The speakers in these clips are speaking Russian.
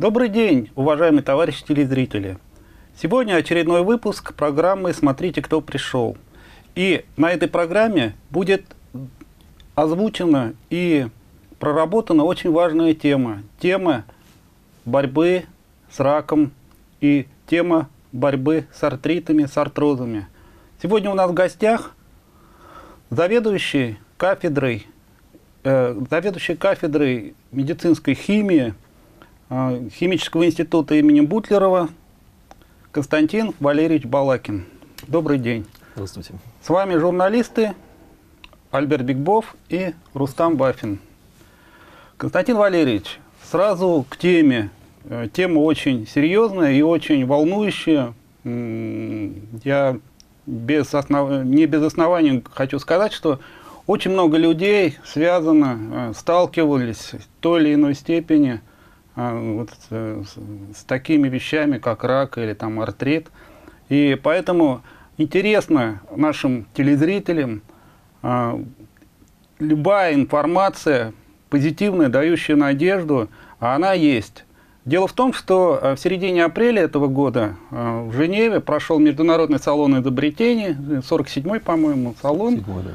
Добрый день, уважаемые товарищи телезрители. Сегодня очередной выпуск программы «Смотрите, кто пришел». И на этой программе будет озвучена и проработана очень важная тема. Тема борьбы с раком и тема борьбы с артритами, с артрозами. Сегодня у нас в гостях заведующий кафедрой, э, заведующий кафедрой медицинской химии Химического института имени Бутлерова Константин Валерьевич Балакин. Добрый день. Здравствуйте. С вами журналисты Альберт Бигбов и Рустам Бафин. Константин Валерьевич, сразу к теме. Э, тема очень серьезная и очень волнующая. Я без основ... не без оснований хочу сказать, что очень много людей связано, э, сталкивались в той или иной степени э, вот, с, с такими вещами, как рак или там артрит. И поэтому интересно нашим телезрителям любая информация позитивная, дающая надежду, а она есть. Дело в том, что э, в середине апреля этого года э, в Женеве прошел международный салон изобретений, 47-й, по-моему, салон. 47 да.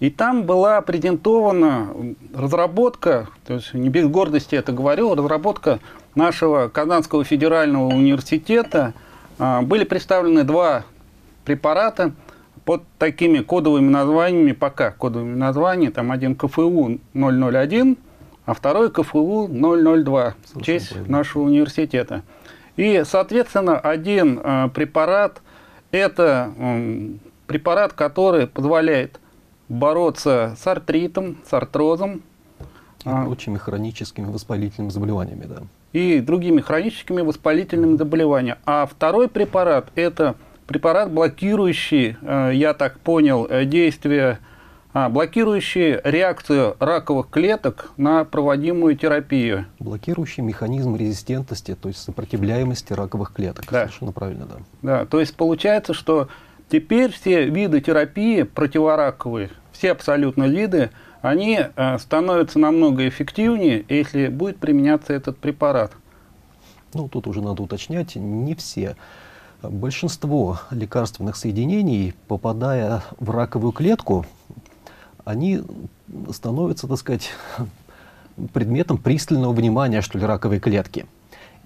И там была презентована разработка, то есть не без гордости это говорю, разработка нашего Казанского федерального университета. Э, были представлены два препарата под такими кодовыми названиями, пока кодовыми названиями, там один КФУ 001, а второй КФУ 002, в честь правильно. нашего университета. И, соответственно, один э, препарат – это препарат, который позволяет бороться с артритом, с артрозом. И а, прочими хроническими воспалительными заболеваниями, да. И другими хроническими воспалительными заболеваниями. А второй препарат – это препарат, блокирующий, э, я так понял, э, действие а, блокирующий реакцию раковых клеток на проводимую терапию. Блокирующий механизм резистентности, то есть сопротивляемости раковых клеток. Да. Совершенно правильно, да. Да, то есть получается, что теперь все виды терапии противораковые, все абсолютно виды, они э, становятся намного эффективнее, если будет применяться этот препарат. Ну, тут уже надо уточнять, не все. Большинство лекарственных соединений, попадая в раковую клетку, они становятся, так сказать, предметом пристального внимания, что ли, раковой клетки.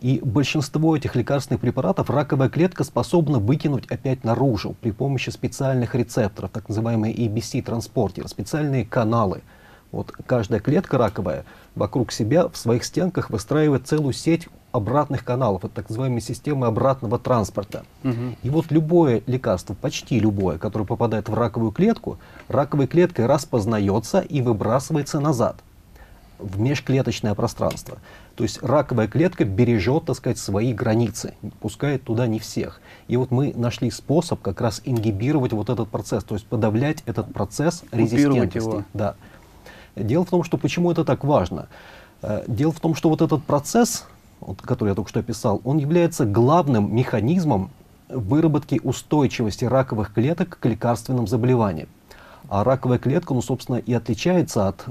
И большинство этих лекарственных препаратов раковая клетка способна выкинуть опять наружу при помощи специальных рецепторов, так называемые ABC-транспортеры, специальные каналы. Вот каждая клетка раковая вокруг себя в своих стенках выстраивает целую сеть обратных каналов, это так называемые системы обратного транспорта. Угу. И вот любое лекарство, почти любое, которое попадает в раковую клетку, раковой клеткой распознается и выбрасывается назад в межклеточное пространство. То есть раковая клетка бережет, так сказать, свои границы, пускает туда не всех. И вот мы нашли способ как раз ингибировать вот этот процесс, то есть подавлять этот процесс резистентности. Его. Да. Дело в том, что почему это так важно. Э, дело в том, что вот этот процесс вот, который я только что описал, он является главным механизмом выработки устойчивости раковых клеток к лекарственным заболеваниям. А раковая клетка, ну, собственно, и отличается от,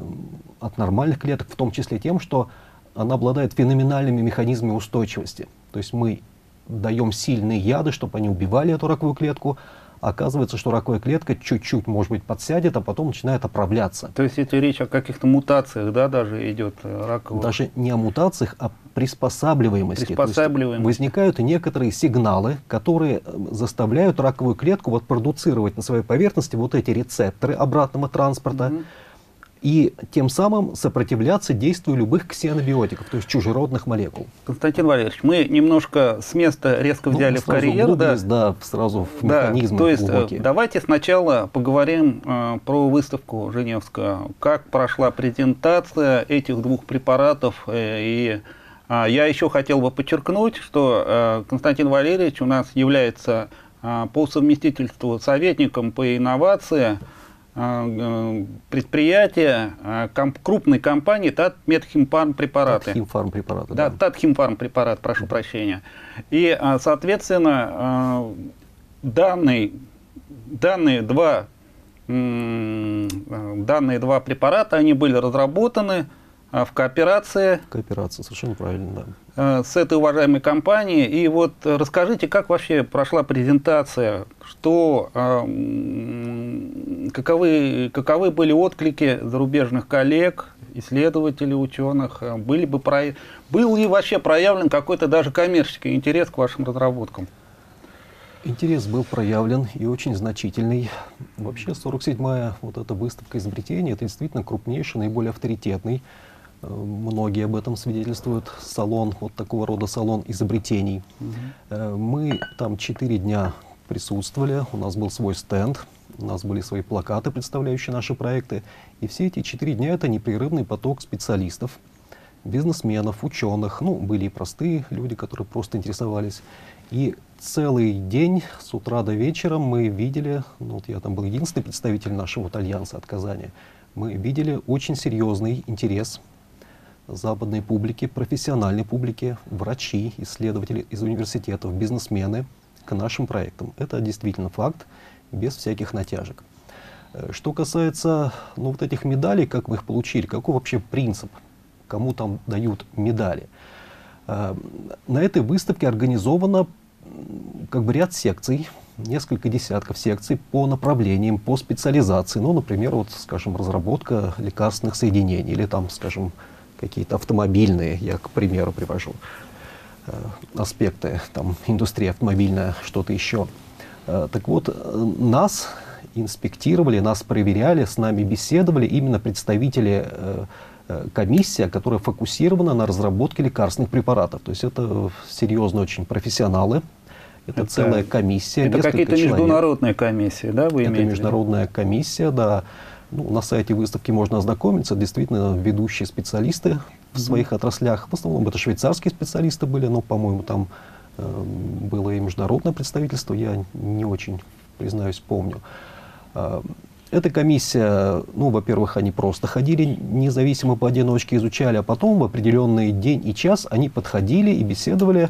от нормальных клеток, в том числе тем, что она обладает феноменальными механизмами устойчивости. То есть мы даем сильные яды, чтобы они убивали эту раковую клетку, оказывается, что раковая клетка чуть-чуть, может быть, подсядет, а потом начинает оправляться. То есть это речь о каких-то мутациях, да, даже идет э, раковая? Даже не о мутациях, а приспосабливаемости. Приспосабливаемости. возникают некоторые сигналы, которые э, заставляют раковую клетку вот продуцировать на своей поверхности вот эти рецепторы обратного транспорта, угу и тем самым сопротивляться действию любых ксенобиотиков, то есть чужеродных молекул. Константин Валерьевич, мы немножко с места резко ну, взяли в карьеру. Да, да, сразу в да, механизмы То есть э, глубокие. давайте сначала поговорим э, про выставку Женевскую. Как прошла презентация этих двух препаратов э, и э, я еще хотел бы подчеркнуть, что э, Константин Валерьевич у нас является э, по совместительству советником по инновации э, предприятия, а, крупной компании Татмедхимфарм препараты. Татхимфарм препараты. Да, да. Татхимфарм препарат, прошу прощения. И, соответственно, данные, данные два данные два препарата, они были разработаны в кооперации. Кооперация, совершенно правильно, да. С этой уважаемой компанией. И вот расскажите, как вообще прошла презентация, что, каковы, каковы были отклики зарубежных коллег, исследователей, ученых, были бы, был ли вообще проявлен какой-то даже коммерческий интерес к вашим разработкам? Интерес был проявлен и очень значительный. Вообще 47-я вот эта выставка изобретений, это действительно крупнейший, наиболее авторитетный. Многие об этом свидетельствуют. Салон, вот такого рода салон изобретений. Угу. Мы там четыре дня присутствовали, у нас был свой стенд, у нас были свои плакаты, представляющие наши проекты. И все эти четыре дня это непрерывный поток специалистов, бизнесменов, ученых. Ну, были и простые люди, которые просто интересовались. И целый день с утра до вечера мы видели, ну, вот я там был единственный представитель нашего вот альянса от Казани, мы видели очень серьезный интерес западной публики, профессиональной публики, врачи, исследователи из университетов, бизнесмены к нашим проектам. Это действительно факт, без всяких натяжек. Э, что касается ну, вот этих медалей, как мы их получили, какой вообще принцип, кому там дают медали. Э, на этой выставке организовано как бы ряд секций, несколько десятков секций по направлениям, по специализации. Ну, например, вот, скажем, разработка лекарственных соединений или там, скажем, какие-то автомобильные, я к примеру привожу, э, аспекты, там, индустрия автомобильная, что-то еще. Э, так вот, э, нас инспектировали, нас проверяли, с нами беседовали именно представители комиссия, которая фокусирована на разработке лекарственных препаратов. То есть это серьезные очень профессионалы, это, это целая комиссия. Это какие-то международные комиссии, да, вы имеете? Это международная комиссия, да. Ну, на сайте выставки можно ознакомиться. Действительно, ведущие специалисты в своих отраслях. В основном это швейцарские специалисты были, но, по-моему, там э, было и международное представительство. Я не очень, признаюсь, помню. Э, эта комиссия, ну, во-первых, они просто ходили независимо поодиночке, изучали, а потом в определенный день и час они подходили и беседовали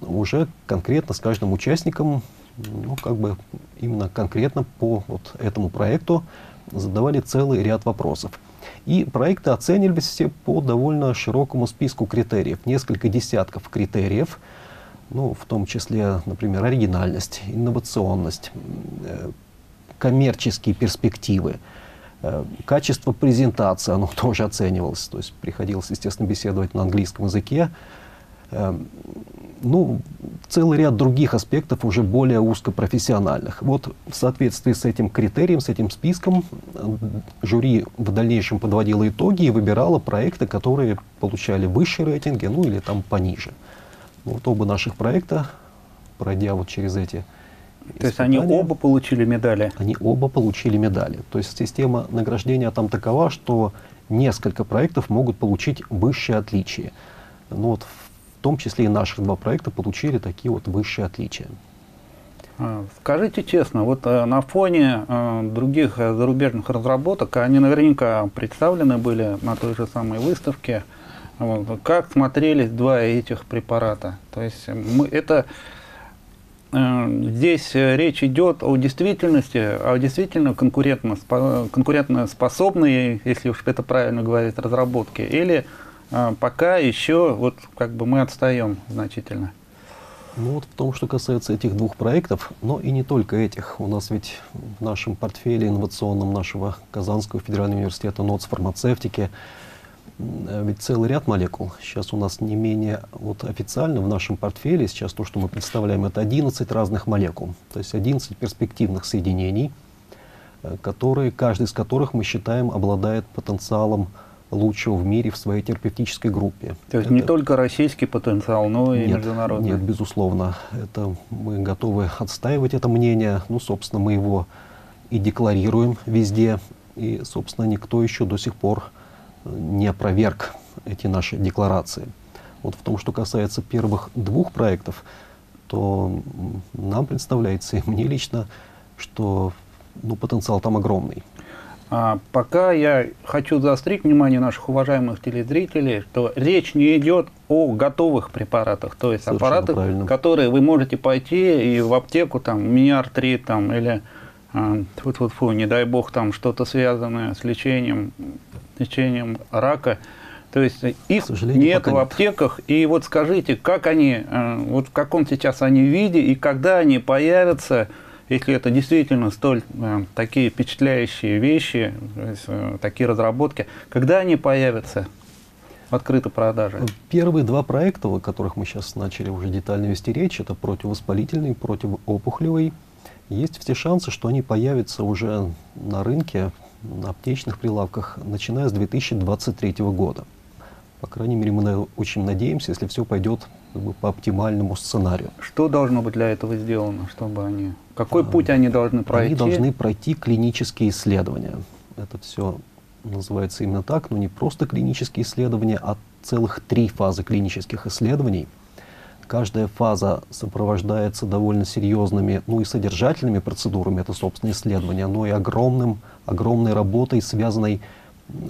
уже конкретно с каждым участником, ну, как бы именно конкретно по вот этому проекту задавали целый ряд вопросов. И проекты оценивались все по довольно широкому списку критериев, несколько десятков критериев, ну, в том числе, например, оригинальность, инновационность, э, коммерческие перспективы, э, качество презентации, оно тоже оценивалось, то есть приходилось, естественно, беседовать на английском языке, ну, целый ряд других аспектов уже более узкопрофессиональных. Вот в соответствии с этим критерием, с этим списком, жюри в дальнейшем подводило итоги и выбирало проекты, которые получали высшие рейтинги, ну или там пониже. Вот оба наших проекта, пройдя вот через эти то есть они оба получили медали? Они оба получили медали. То есть система награждения там такова, что несколько проектов могут получить высшее отличие. Ну вот том числе и наши два проекта получили такие вот высшие отличия. А, скажите честно, вот э, на фоне э, других э, зарубежных разработок, они наверняка представлены были на той же самой выставке, вот, как смотрелись два этих препарата? То есть мы, это здесь речь идет о действительности, о действительно конкурентно, конкурентоспособной, если уж это правильно говорить, разработке, или пока еще вот как бы мы отстаем значительно. Ну вот в том, что касается этих двух проектов, но и не только этих. У нас ведь в нашем портфеле инновационном нашего Казанского федерального университета НОЦ фармацевтики ведь целый ряд молекул. Сейчас у нас не менее, вот официально в нашем портфеле, сейчас то, что мы представляем, это 11 разных молекул. То есть 11 перспективных соединений, э, которые, каждый из которых мы считаем обладает потенциалом лучшего в мире в своей терапевтической группе. То есть это... не только российский потенциал, но и нет, международный? Нет, безусловно. Это, мы готовы отстаивать это мнение. Ну, собственно, мы его и декларируем везде. И, собственно, никто еще до сих пор не опроверг эти наши декларации. Вот в том, что касается первых двух проектов, то нам представляется, и мне лично, что ну, потенциал там огромный. А пока я хочу заострить внимание наших уважаемых телезрителей, что речь не идет о готовых препаратах, то есть Совершенно аппаратах, правильно. которые вы можете пойти и в аптеку, там, мини-артрит, там, или, а, фу -фу -фу, не дай бог, там, что-то связанное с лечением, лечением рака, То есть их нет в аптеках. И вот скажите, как они, э, вот в каком сейчас они виде и когда они появятся, если это действительно столь э, такие впечатляющие вещи, э, такие разработки, когда они появятся в открытой продаже? Первые два проекта, о которых мы сейчас начали уже детально вести речь, это противовоспалительный, противоопухолевый. Есть все шансы, что они появятся уже на рынке, на аптечных прилавках, начиная с 2023 года. По крайней мере, мы очень надеемся, если все пойдет как бы, по оптимальному сценарию. Что должно быть для этого сделано, чтобы они... Какой а, путь они должны пройти? Они должны пройти клинические исследования. Это все называется именно так, но не просто клинические исследования, а целых три фазы клинических исследований. Каждая фаза сопровождается довольно серьезными, ну и содержательными процедурами, это, собственно, исследования, но и огромным, огромной работой, связанной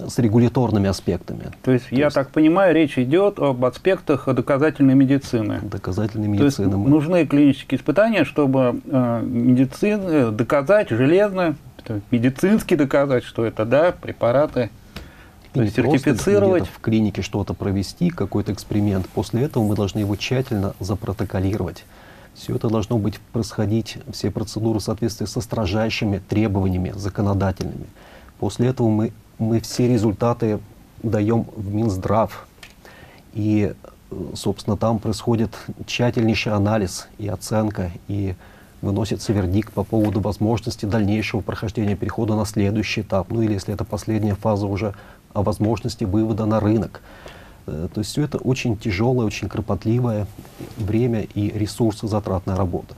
с регуляторными аспектами. То есть, То я есть, так понимаю, речь идет об аспектах доказательной медицины. Доказательной медицины. То есть, нужны клинические испытания, чтобы э, медицин, э, доказать железно, медицински доказать, что это да, препараты. То есть сертифицировать. в клинике что-то провести, какой-то эксперимент. После этого мы должны его тщательно запротоколировать. Все это должно быть происходить, все процедуры в соответствии со строжайшими требованиями законодательными. После этого мы мы все результаты даем в Минздрав. И, собственно, там происходит тщательнейший анализ и оценка, и выносится вердикт по поводу возможности дальнейшего прохождения перехода на следующий этап, ну или если это последняя фаза уже о возможности вывода на рынок. Э, то есть все это очень тяжелое, очень кропотливое время и ресурсозатратная работа.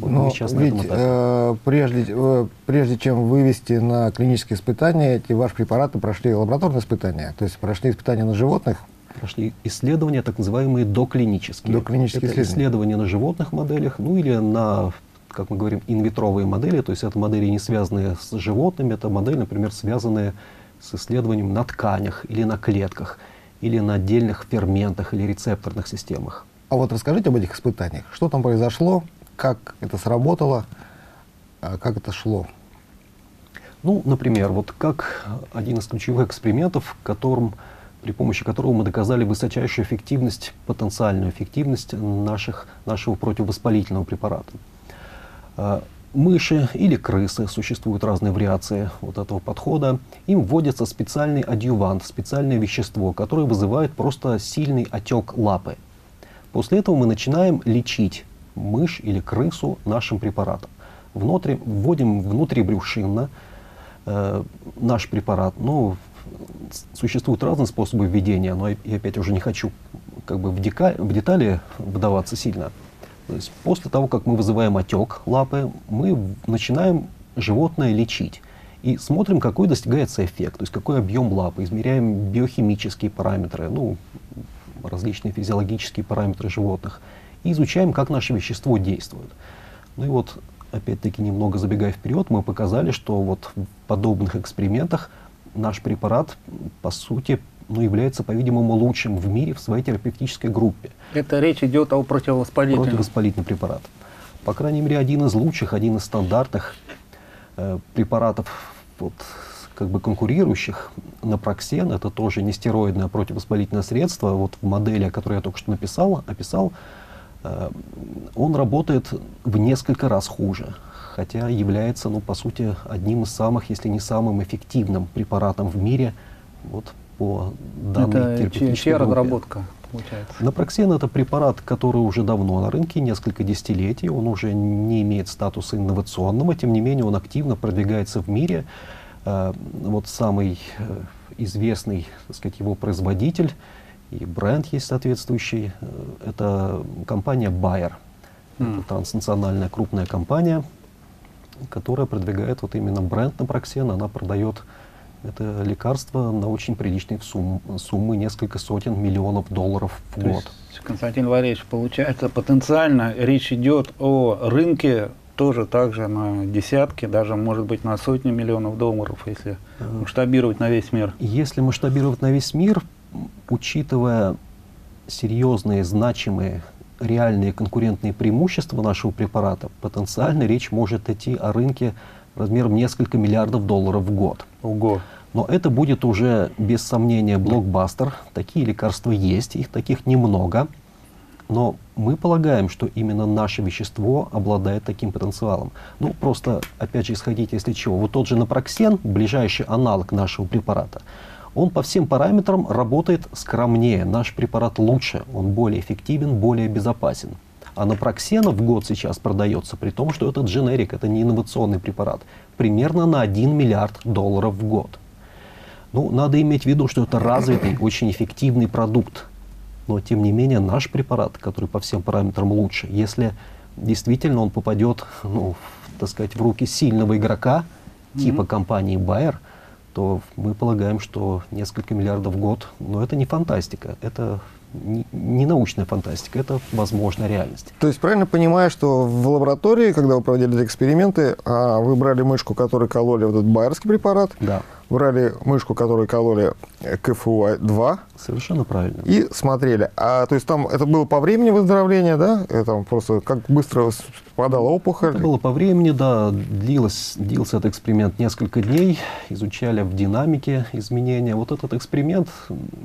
Но ведь э, прежде, э, прежде чем вывести на клинические испытания, эти ваши препараты прошли лабораторные испытания, то есть прошли испытания на животных? Прошли исследования, так называемые доклинические. Доклинические это исследования. исследования на животных моделях, ну или на, как мы говорим, инвитровые модели, то есть это модели не связанные с животными, это модели, например, связанные с исследованием на тканях или на клетках, или на отдельных ферментах или рецепторных системах. А вот расскажите об этих испытаниях. Что там произошло, как это сработало, а как это шло? Ну, например, вот как один из ключевых экспериментов, которым, при помощи которого мы доказали высочайшую эффективность, потенциальную эффективность наших, нашего противовоспалительного препарата. А, мыши или крысы, существуют разные вариации вот этого подхода, им вводится специальный адъювант, специальное вещество, которое вызывает просто сильный отек лапы. После этого мы начинаем лечить мышь или крысу нашим препаратом. Внутри, вводим внутрибрюшинно э, наш препарат. Ну, существуют разные способы введения, но я опять уже не хочу как бы в, дека, в детали вдаваться сильно. То есть после того, как мы вызываем отек лапы, мы начинаем животное лечить. И смотрим, какой достигается эффект, то есть какой объем лапы, измеряем биохимические параметры, ну, различные физиологические параметры животных и изучаем, как наше вещество действует. Ну и вот, опять-таки, немного забегая вперед, мы показали, что вот в подобных экспериментах наш препарат, по сути, ну, является, по-видимому, лучшим в мире в своей терапевтической группе. Это речь идет о противовоспалительном? Противовоспалительный препарат. По крайней мере, один из лучших, один из стандартных э, препаратов, вот, как бы конкурирующих, напроксен, это тоже нестероидное противовоспалительное средство, вот в модели, о которой я только что написал, описал, он работает в несколько раз хуже, хотя является, ну, по сути, одним из самых, если не самым эффективным препаратом в мире вот, по данной это терапевтической чья группе. разработка? Получается. Напроксен это препарат, который уже давно на рынке, несколько десятилетий, он уже не имеет статуса инновационного, тем не менее он активно продвигается в мире. Э, вот самый э, известный, так сказать, его производитель и бренд есть соответствующий. Э, это компания Bayer. Mm. Это транснациональная крупная компания, которая продвигает вот именно бренд Напроксен. Она продает это лекарство на очень приличные суммы, суммы несколько сотен миллионов долларов в То год. Есть, Константин Валерьевич, получается, потенциально речь идет о рынке тоже также на десятки, даже может быть на сотни миллионов долларов, если масштабировать на весь мир. Если масштабировать на весь мир, учитывая серьезные, значимые, реальные конкурентные преимущества нашего препарата, потенциально речь может идти о рынке размером несколько миллиардов долларов в год. Ого. Но это будет уже, без сомнения, блокбастер. Такие лекарства есть, их таких немного. Но мы полагаем, что именно наше вещество обладает таким потенциалом. Ну, просто, опять же, исходите если чего. Вот тот же напроксен, ближайший аналог нашего препарата, он по всем параметрам работает скромнее. Наш препарат лучше, он более эффективен, более безопасен. А напроксена в год сейчас продается, при том, что это дженерик, это не инновационный препарат, примерно на 1 миллиард долларов в год. Ну, надо иметь в виду, что это развитый, очень эффективный продукт, но тем не менее наш препарат, который по всем параметрам лучше, если действительно он попадет, ну, так сказать, в руки сильного игрока типа mm-hmm. компании Bayer, то мы полагаем, что несколько миллиардов в год, но это не фантастика, это не, научная фантастика, это возможная реальность. То есть правильно понимаю, что в лаборатории, когда вы проводили эксперименты, а, вы брали мышку, которой кололи вот этот байерский препарат, да брали мышку, которую кололи КФУ-2. Совершенно правильно. И смотрели. А то есть там это было по времени выздоровления, да? Это просто как быстро спадала опухоль? Это было по времени, да. Длилось, длился этот эксперимент несколько дней. Изучали в динамике изменения. Вот этот эксперимент,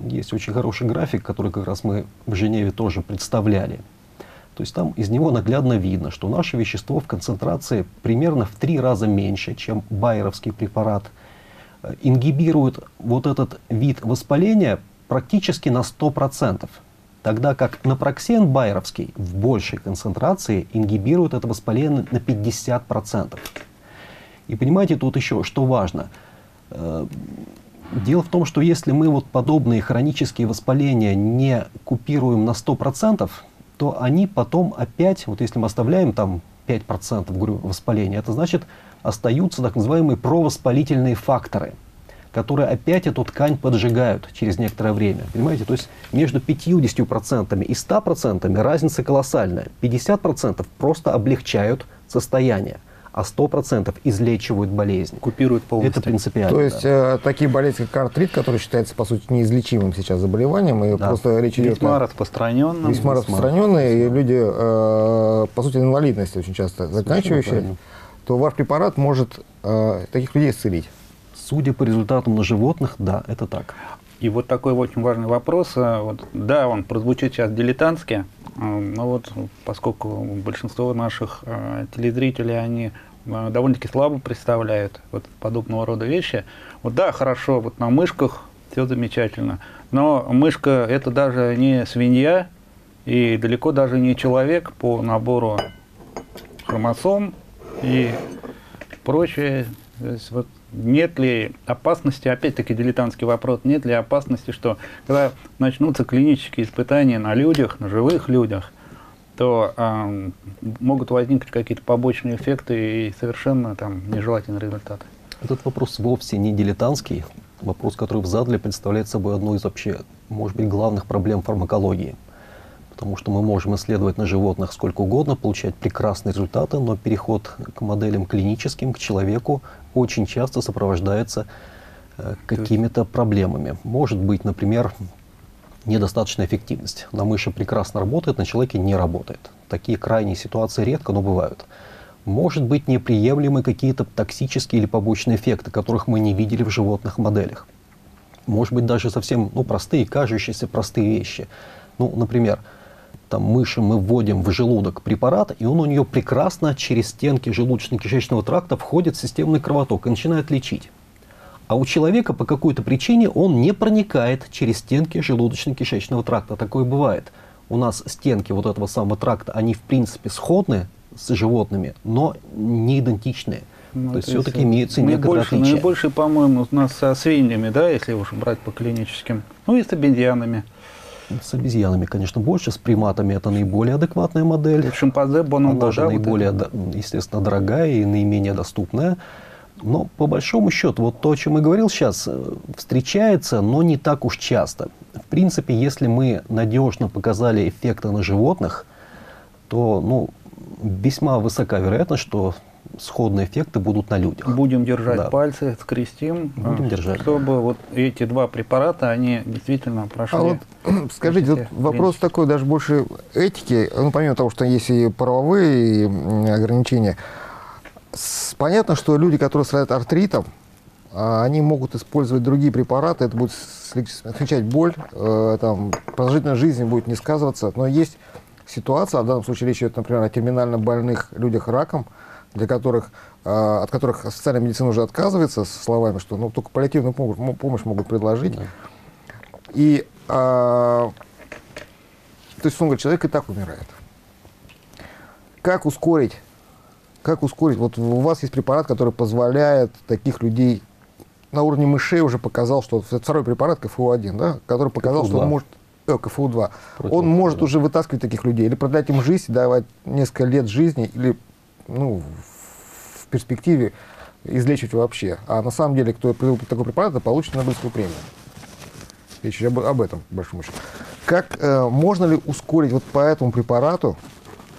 есть очень хороший график, который как раз мы в Женеве тоже представляли. То есть там из него наглядно видно, что наше вещество в концентрации примерно в три раза меньше, чем байеровский препарат – ингибирует вот этот вид воспаления практически на 100%, тогда как напроксен байеровский в большей концентрации ингибирует это воспаление на 50%. И понимаете, тут еще что важно. Э, дело в том, что если мы вот подобные хронические воспаления не купируем на 100%, то они потом опять, вот если мы оставляем там 5% говорю, воспаления, это значит остаются так называемые провоспалительные факторы, которые опять эту ткань поджигают через некоторое время. Понимаете? То есть между 50% и 100% разница колоссальная. 50% просто облегчают состояние а 100% излечивают болезнь. Купируют полностью. Это принципиально. То есть да. э, такие болезни, как артрит, который считается, по сути, неизлечимым сейчас заболеванием, и да. просто речь идет весьма распространенным. Весьма, весьма распространенные, и люди, э, по сути, инвалидности очень часто заканчивающие то ваш препарат может э, таких людей исцелить. Судя по результатам на животных, да, это так. И вот такой очень важный вопрос. Э, вот, да, он прозвучит сейчас дилетантски, э, но вот поскольку большинство наших э, телезрителей, они довольно-таки слабо представляют вот подобного рода вещи. Вот да, хорошо, вот на мышках все замечательно, но мышка это даже не свинья и далеко даже не человек по набору хромосом, и прочее. То есть, вот, нет ли опасности, опять-таки дилетантский вопрос, нет ли опасности, что когда начнутся клинические испытания на людях, на живых людях, то э, могут возникнуть какие-то побочные эффекты и совершенно там нежелательные результаты. Этот вопрос вовсе не дилетантский. Вопрос, который вы задали, представляет собой одну из вообще, может быть, главных проблем фармакологии потому что мы можем исследовать на животных сколько угодно, получать прекрасные результаты, но переход к моделям клиническим, к человеку очень часто сопровождается э, какими-то проблемами. Может быть, например, недостаточная эффективность. На мыши прекрасно работает, на человеке не работает. Такие крайние ситуации редко, но бывают. Может быть неприемлемы какие-то токсические или побочные эффекты, которых мы не видели в животных моделях. Может быть даже совсем ну, простые, кажущиеся простые вещи. Ну, например, там, мыши мы вводим в желудок препарат, и он у нее прекрасно через стенки желудочно-кишечного тракта входит в системный кровоток и начинает лечить. А у человека по какой-то причине он не проникает через стенки желудочно-кишечного тракта. Такое бывает. У нас стенки вот этого самого тракта, они в принципе сходны с животными, но не идентичные. Ну, то, есть все-таки имеются некоторые больше, отличия. Наибольший, по-моему, у нас со свиньями, да, если уж брать по клиническим, ну и с обезьянами. С обезьянами, конечно, больше, с приматами это наиболее адекватная модель. Шимпанзе, бонобо, Она же наиболее, вот естественно, дорогая и наименее доступная. Но по большому счету, вот то, о чем я говорил сейчас, э, встречается, но не так уж часто. В принципе, если мы надежно показали эффекты на животных, то ну, весьма высока вероятность, что сходные эффекты будут на людях. Будем держать да. пальцы, скрестим, Будем держать. чтобы вот эти два препарата, они действительно прошли. А вот скажите, вот вопрос такой даже больше этики, ну помимо того, что есть и правовые ограничения, понятно, что люди, которые страдают артритом, а они могут использовать другие препараты, это будет смягчать боль, э, там, продолжительность жизни будет не сказываться, но есть ситуация, а в данном случае речь идет, например, о терминально больных людях раком, для которых, э, от которых социальная медицина уже отказывается, со словами, что ну, только паллиативную помощь, помощь могут предложить. Да. И, э, то есть, он говорит, человек и так умирает. Как ускорить как ускорить? Вот у вас есть препарат, который позволяет таких людей на уровне мышей уже показал, что второй препарат КФУ-1, да, который показал, КФУ-2. что он может э, КФУ-2, он может уже вытаскивать таких людей или продлять им жизнь, давать несколько лет жизни, или ну, в перспективе излечивать вообще. А на самом деле, кто придумал такой препарат, получит Нобелевскую премию. Речь об, об этом, по большому счету. Как, э, можно ли ускорить вот по этому препарату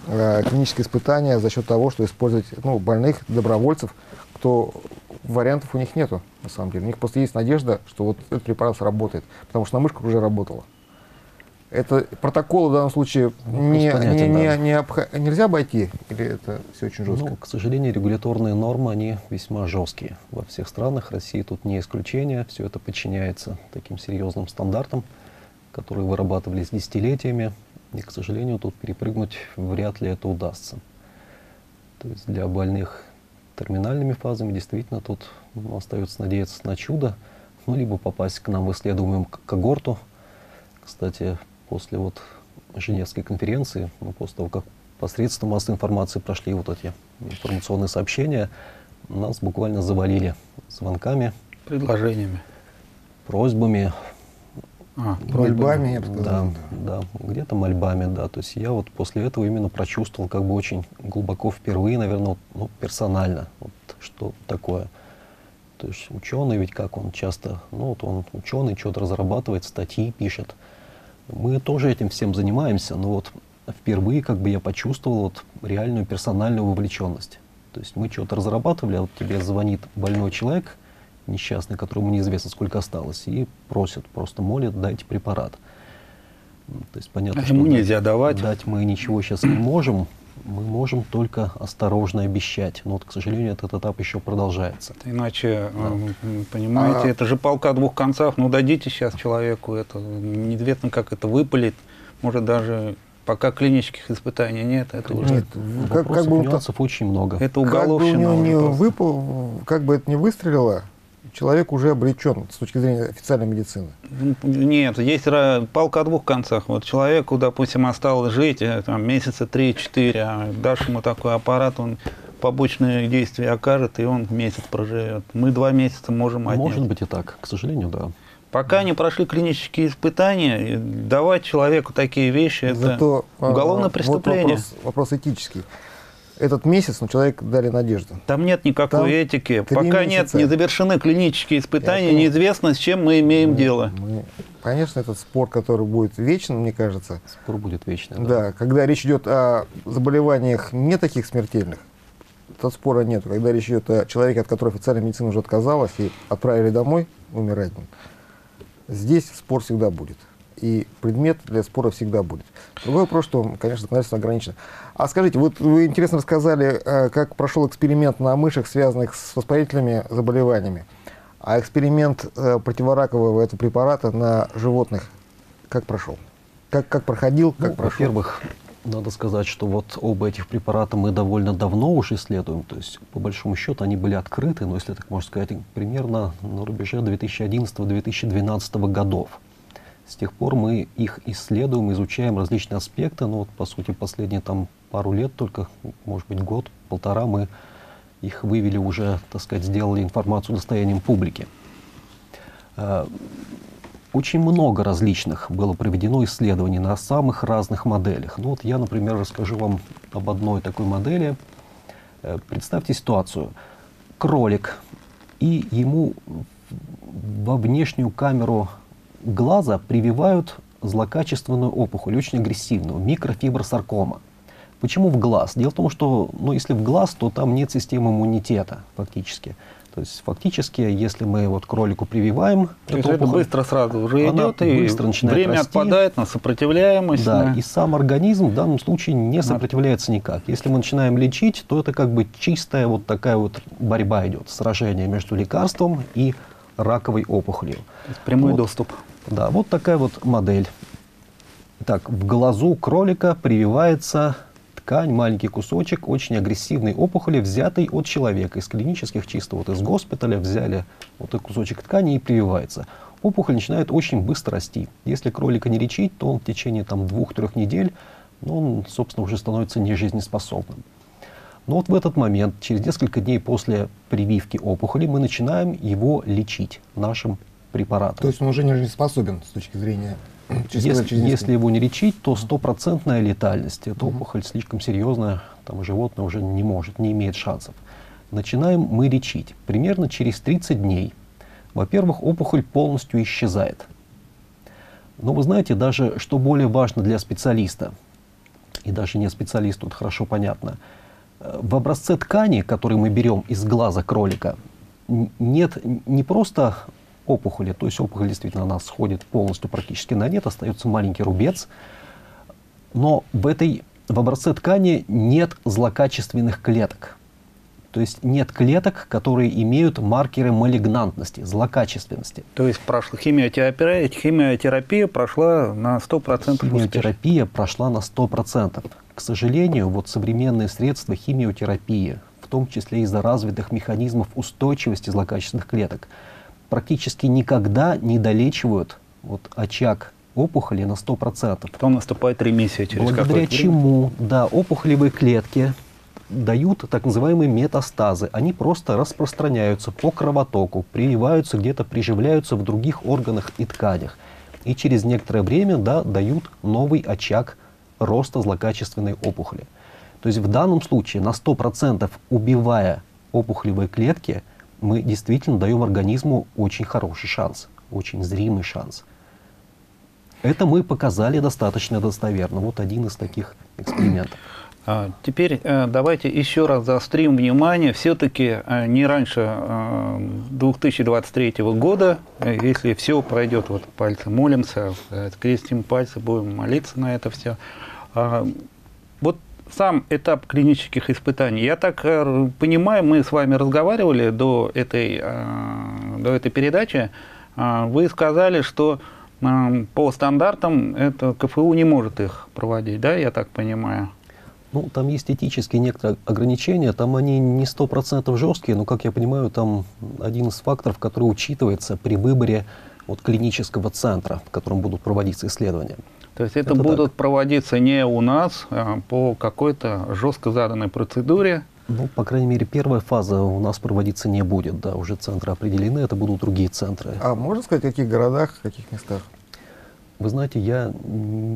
э, клинические испытания за счет того, что использовать ну, больных, добровольцев, кто вариантов у них нету, на самом деле. У них просто есть надежда, что вот этот препарат сработает, потому что на мышках уже работало. Это протоколы в данном случае ну, не, понятен, не, не, не обх... нельзя обойти, или это все очень жестко? Ну, к сожалению, регуляторные нормы, они весьма жесткие. Во всех странах России тут не исключение. Все это подчиняется таким серьезным стандартам, которые вырабатывались десятилетиями. И, к сожалению, тут перепрыгнуть вряд ли это удастся. То есть для больных терминальными фазами действительно тут ну, остается надеяться на чудо, ну, либо попасть к нам в исследуемую когорту. Кстати, после вот Женевской конференции, ну, после того, как посредством массовой информации прошли вот эти информационные сообщения, нас буквально завалили звонками. Предложениями. Просьбами, а, мольбами, я бы сказал. Да, да, где-то мольбами, да. То есть я вот после этого именно прочувствовал как бы очень глубоко впервые, наверное, ну, персонально, вот, что такое. То есть ученый ведь как он часто, ну вот он ученый, что-то разрабатывает, статьи пишет. Мы тоже этим всем занимаемся, но вот впервые как бы я почувствовал вот реальную персональную вовлеченность. То есть мы что-то разрабатывали, а вот тебе звонит больной человек, несчастный, которому неизвестно сколько осталось, и просят, просто молят, дайте препарат. То есть понятно, а ему нельзя давать. Дать мы ничего сейчас не можем, мы можем только осторожно обещать. Но вот, к сожалению, этот этап еще продолжается. Иначе, да. понимаете, а... это же палка о двух концах. Ну, дадите сейчас человеку это, неизвестно, как это выпалит. Может, даже пока клинических испытаний нет, это уже... Нет, как, как бы нюансов очень много. Это уголовщина. Как бы, не выпал, как бы это не выстрелило, человек уже обречен с точки зрения официальной медицины? Нет, есть палка о двух концах. Вот человеку, допустим, осталось жить э, там, месяца 3-4, а дашь ему такой аппарат, он побочные действия окажет, и он месяц проживет. Мы два месяца можем отнять. Может быть и так, к сожалению, да. Пока не прошли клинические испытания, давать человеку такие вещи, Зато, это уголовное преступление. Вот вопрос, вопрос этический этот месяц, но человек дали надежду. Там нет никакой Там этики. Пока месяца. нет, не завершены клинические испытания, Я неизвестно, с чем мы имеем мы, дело. Мы, конечно, этот спор, который будет вечным, мне кажется. Спор будет вечным. Да, да когда речь идет о заболеваниях не таких смертельных, тут спора нет. Когда речь идет о человеке, от которого официальная медицина уже отказалась и отправили домой умирать, здесь спор всегда будет и предмет для спора всегда будет. Другой вопрос, что, конечно, законодательство ограничено. А скажите, вот вы интересно рассказали, э, как прошел эксперимент на мышах, связанных с воспалительными заболеваниями. А эксперимент э, противоракового этого препарата на животных как прошел? Как, как проходил, как ну, прошел? Во-первых, надо сказать, что вот оба этих препарата мы довольно давно уже исследуем. То есть, по большому счету, они были открыты, но, если так можно сказать, примерно на рубеже 2011-2012 годов. С тех пор мы их исследуем, изучаем различные аспекты. Ну вот, по сути, последние там пару лет, только, может быть, год, полтора, мы их вывели уже, так сказать, сделали информацию достоянием публики. Э, очень много различных было проведено исследований на самых разных моделях. Ну вот я, например, расскажу вам об одной такой модели. Э, представьте ситуацию. Кролик, и ему во внешнюю камеру глаза прививают злокачественную опухоль, очень агрессивную, микрофибросаркома. Почему в глаз? Дело в том, что ну, если в глаз, то там нет системы иммунитета фактически. То есть фактически, если мы вот кролику прививаем, То есть это быстро сразу уже она идет, и быстро начинает время расти. отпадает на сопротивляемость. Да, на- и сам организм в данном случае не сопротивляется никак. Если мы начинаем лечить, то это как бы чистая вот такая вот борьба идет, сражение между лекарством и раковой опухолью. Прямой Вот. доступ. Да, вот такая вот модель. Так, в глазу кролика прививается ткань, маленький кусочек очень агрессивной опухоли, взятый от человека. Из клинических чисто вот из госпиталя взяли вот этот кусочек ткани и прививается. Опухоль начинает очень быстро расти. Если кролика не лечить, то он в течение там двух-трех недель, ну, он, собственно, уже становится нежизнеспособным. Но вот в этот момент, через несколько дней после прививки опухоли, мы начинаем его лечить нашим препаратом. То есть он уже не способен с точки зрения... через- Если, через если его не лечить, то стопроцентная летальность. Эта опухоль слишком серьезная, там животное уже не может, не имеет шансов. Начинаем мы лечить. Примерно через 30 дней. Во-первых, опухоль полностью исчезает. Но вы знаете, даже что более важно для специалиста, и даже не специалисту, это хорошо понятно, э, в образце ткани, который мы берем из глаза кролика, нет не просто опухоли, то есть опухоль действительно она сходит полностью практически на нет, остается маленький рубец, но в этой в образце ткани нет злокачественных клеток. То есть нет клеток, которые имеют маркеры малигнантности, злокачественности. То есть прошла химиотерапия, химиотерапия прошла на 100% успешно. Химиотерапия прошла на 100%. К сожалению, вот современные средства химиотерапии, в том числе из-за развитых механизмов устойчивости злокачественных клеток, практически никогда не долечивают вот очаг опухоли на 100%. Потом наступает ремиссия через Благодаря какое-то время. чему, да, опухолевые клетки дают так называемые метастазы. Они просто распространяются по кровотоку, прививаются где-то, приживляются в других органах и тканях. И через некоторое время да, дают новый очаг роста злокачественной опухоли. То есть в данном случае на 100% убивая опухолевые клетки, мы действительно даем организму очень хороший шанс, очень зримый шанс. Это мы показали достаточно достоверно. Вот один из таких экспериментов. А, Теперь э, давайте еще раз заострим внимание. Все-таки э, не раньше э, 2023 года, э, если все пройдет, вот пальцы молимся, крестим пальцы, будем молиться на это все. Вот сам этап клинических испытаний. Я так э, понимаю, мы с вами разговаривали до этой, э, до этой передачи. А, Вы сказали, что э, по стандартам это КФУ не может их проводить, да, я так понимаю? Ну, там есть этические некоторые ограничения, там они не сто процентов жесткие, но, как я понимаю, там один из факторов, который учитывается при выборе вот, клинического центра, в котором будут проводиться исследования. То есть это, Это будут так. проводиться не у нас, а по какой-то жестко заданной процедуре. Ну, по крайней мере, первая фаза у нас проводиться не будет, да, уже центры определены, это будут другие центры. А можно сказать, в каких городах, в каких местах? Вы знаете, я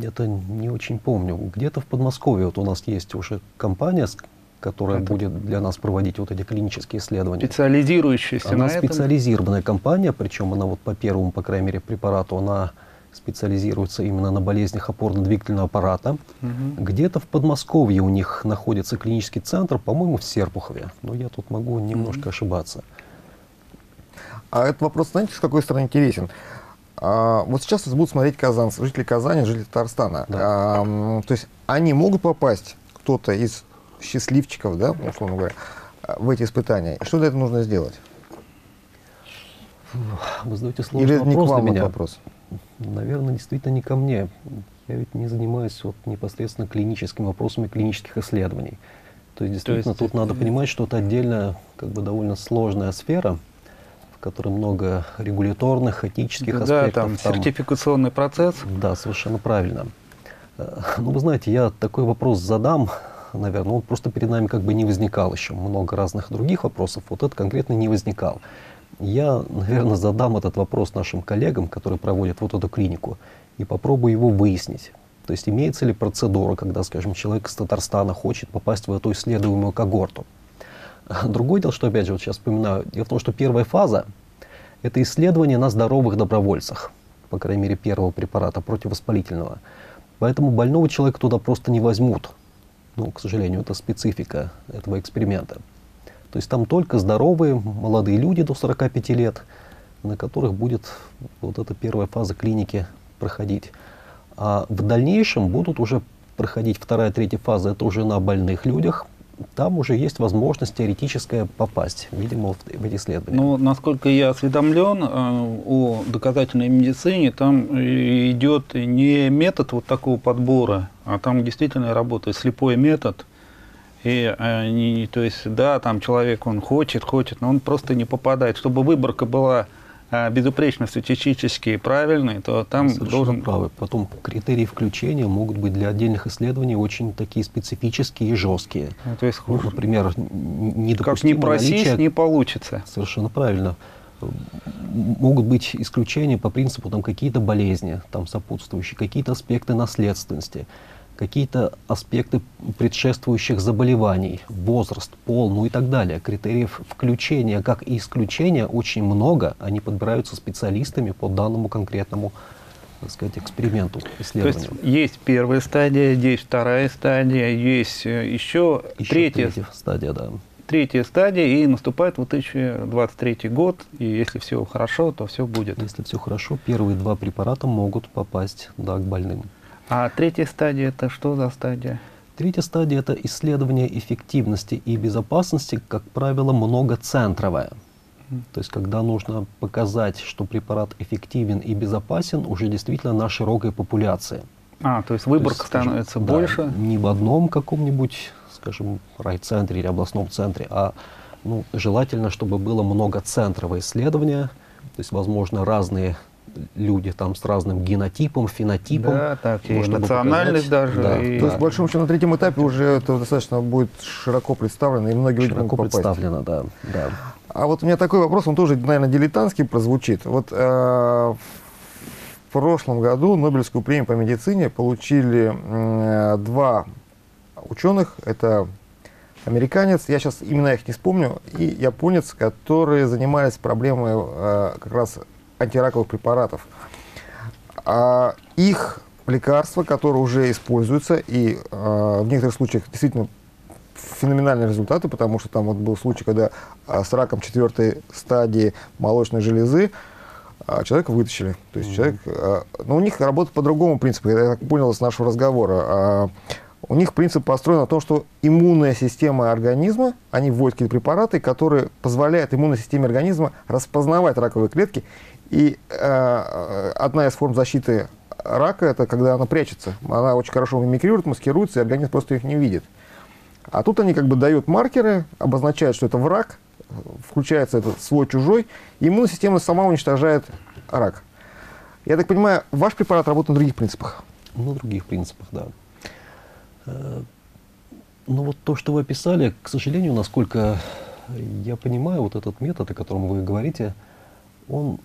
это не очень помню. Где-то в Подмосковье вот у нас есть уже компания, которая Это- будет для нас проводить вот эти клинические исследования. Специализирующиеся Она на этом. специализированная компания, причем она вот по первому, по крайней мере, препарату, она специализируется именно на болезнях опорно-двигательного аппарата. Мгм. Где-то в Подмосковье у них находится клинический центр, по-моему, в Серпухове. Но я тут могу немножко ошибаться. А этот вопрос, знаете, с какой стороны интересен? А, вот сейчас нас будут смотреть казанцы, жители Казани, жители Татарстана. Да. А, то есть они могут попасть, кто-то из счастливчиков, да, условно говоря, в эти испытания. Что для этого нужно сделать? Вы задаете сложный Или это не к вам для этот меня. вопрос? Наверное, действительно не ко мне. Я ведь не занимаюсь вот непосредственно клиническими вопросами клинических исследований. То есть действительно есть тут надо понимать, что это отдельно как бы довольно сложная сфера, в которой много регуляторных, этических Да, аспектов. там сертификационный процесс. Да, совершенно правильно. Э, Ну, вы знаете, я такой вопрос задам, наверное, он просто перед нами как бы не возникал еще. Много разных других вопросов, вот этот конкретно не возникал. Я, наверное, задам этот вопрос нашим коллегам, которые проводят вот эту клинику, и попробую его выяснить. То есть имеется ли процедура, когда, скажем, человек из Татарстана хочет попасть в эту исследуемую когорту. Другое дело, что, опять же, вот сейчас вспоминаю, дело в том, что первая фаза – это исследование на здоровых добровольцах, по крайней мере, первого препарата противовоспалительного. Поэтому больного человека туда просто не возьмут. Ну, к сожалению, это специфика этого эксперимента. То есть там только здоровые молодые люди до 45 лет, на которых будет вот эта первая фаза клиники проходить. А в дальнейшем будут уже проходить вторая, третья фаза, это уже на больных людях. Там уже есть возможность теоретическая попасть, видимо, в, эти исследования. Ну, насколько я осведомлен э, о доказательной медицине, там идет не метод вот такого подбора, а там действительно работает слепой метод. И э, не, то есть, да, там человек, он хочет, хочет, но он просто не попадает. Чтобы выборка была э, безупречно статистически правильной, то там Совершенно должен... правы. Потом критерии включения могут быть для отдельных исследований очень такие специфические и жесткие. Ну, то есть, Ну, например, н- как недопустимо не просись, наличие- не получится. Совершенно правильно. Могут быть исключения по принципу там какие-то болезни, там сопутствующие, какие-то аспекты наследственности, какие-то аспекты предшествующих заболеваний, возраст, пол, ну и так далее. Критериев включения, как и исключения, очень много. Они подбираются специалистами по данному конкретному так сказать, эксперименту, То есть исследованию. есть первая стадия, есть вторая стадия, есть э, еще, Еще третья, стадия, да. третья стадия, и наступает 2023 год, и если все хорошо, то все будет. Если все хорошо, первые два препарата могут попасть да, к больным. А третья стадия это что за стадия? Третья стадия – это исследование эффективности и безопасности, как правило, многоцентровое. То есть, когда нужно показать, что препарат эффективен и безопасен уже действительно на широкой популяции. А, то есть То выборка есть, скажем, становится да, больше. Не в одном каком-нибудь, скажем, райцентре или областном центре, а ну, желательно, чтобы было многоцентровое исследование, то есть, возможно, разные люди там с разным генотипом, фенотипом. Да, так, и национальность показать, даже. да, и- То есть, по большому счету, на третьем этапе уже это достаточно будет широко представлено, и многие люди Широко могут попасть. представлено, да, да. А вот у меня такой вопрос, он тоже, наверное, дилетантский прозвучит. Вот э, в прошлом году Нобелевскую премию по медицине получили м, два ученых. Это американец, я сейчас имена их не вспомню, и японец, которые занимались проблемой э, как раз антираковых препаратов. А их лекарства, которые уже используются, и э, в некоторых случаях действительно феноменальные результаты, потому что там вот был случай, когда а, с раком четвертой стадии молочной железы а, человека вытащили. То есть человек, а, но у них работает по другому принципу, я так понял из нашего разговора. А, у них принцип построен на том, что иммунная система организма, они вводят какие-то препараты, которые позволяют иммунной системе организма распознавать раковые клетки. И а, одна из форм защиты рака это когда она прячется. Она очень хорошо мимикрирует, маскируется, и организм просто их не видит. А тут они как бы дают маркеры, обозначают, что это враг, включается этот свой-чужой, и иммунная система сама уничтожает рак. Я так понимаю, ваш препарат работает на других принципах. На других принципах, да. Э, Ну вот то, что вы описали, к сожалению, насколько я понимаю, вот этот метод, о котором вы говорите, он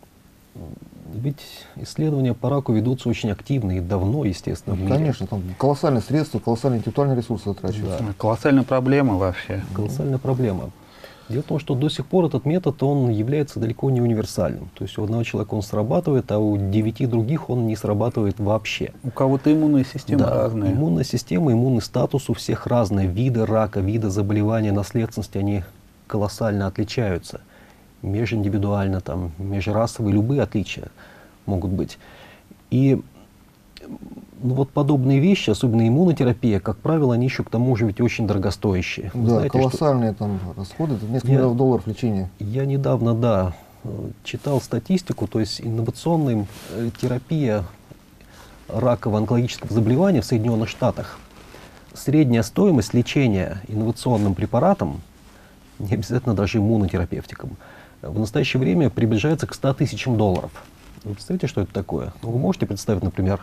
ведь исследования по раку ведутся очень активно и давно, естественно, в мире. Конечно, там колоссальные средства, колоссальные интеллектуальные ресурсы затрачиваются. Колоссальная проблема вообще. Колоссальная проблема. Дело в том, что до сих пор этот метод, он является далеко не универсальным. То есть у одного человека он срабатывает, а у девяти других он не срабатывает вообще. У кого-то иммунная система Да, разная. Иммунная система, иммунный статус у всех разные. Виды рака, виды заболевания, наследственности, они колоссально отличаются. Межиндивидуально, там, межрасовые, любые отличия могут быть. И ну, вот подобные вещи, особенно иммунотерапия, как правило, они еще к тому же ведь очень дорогостоящие. Вы Да, знаете, что- колоссальные там расходы, это несколько Я- миллионов долларов лечения. я недавно, да, э, читал статистику, то есть инновационная э, терапия раково-онкологических заболеваний в Соединенных Штатах. Средняя стоимость лечения инновационным препаратом, не обязательно даже иммунотерапевтиком, в настоящее время приближается к 100 тысячам долларов. Вы представляете, что это такое? Ну, вы можете представить, например,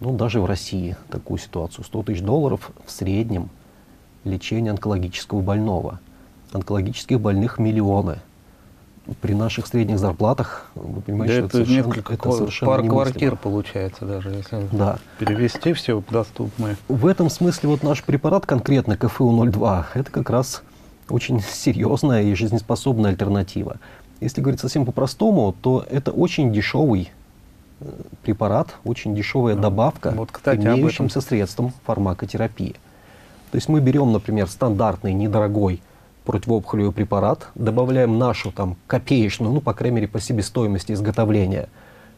ну, даже в России такую ситуацию. 100 тысяч долларов в среднем лечение онкологического больного. Онкологических больных миллионы. При наших средних зарплатах, вы Да понимаете, что это совершенно- несколько это совершенно пар немыслимо. квартир получается даже, если Да. перевести все доступное. В этом смысле вот наш препарат, конкретно КФУ-02, это как раз очень серьезная и жизнеспособная альтернатива. Если говорить совсем по-простому, то это очень дешевый э, препарат, очень дешевая добавка вот, кстати, к имеющимся средствам фармакотерапии. То есть мы берем, например, стандартный, недорогой противоопухолевый препарат, добавляем нашу там копеечную, ну, по крайней мере, по себестоимости изготовления,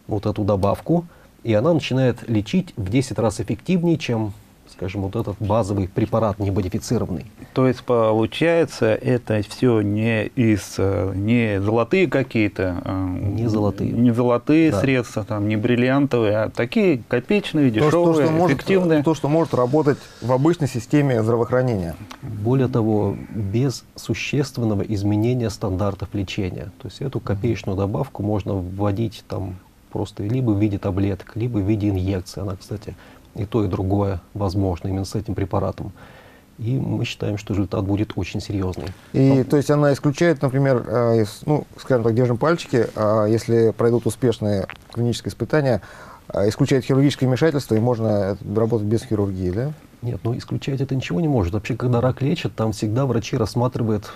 вот эту добавку, и она начинает лечить в 10 раз эффективнее, чем скажем, вот этот базовый препарат немодифицированный. То есть получается, это все не из э, не золотые какие-то, э, не золотые, не золотые да. средства, там, не бриллиантовые, а такие копеечные, дешевые, то, что эффективные. Может, то, что может работать в обычной системе здравоохранения. Более того, без существенного изменения стандартов лечения. То есть эту копеечную добавку можно вводить там просто либо в виде таблеток, либо в виде инъекции. Она, кстати, и то, и другое возможно именно с этим препаратом. И мы считаем, что результат будет очень серьезный. И Но... то есть она исключает, например, э, ну, скажем так, держим пальчики, а если пройдут успешные клинические испытания, э, исключает хирургическое вмешательство, и можно работать без хирургии, да? Нет, ну исключать это ничего не может. Вообще, когда рак лечат, там всегда врачи рассматривают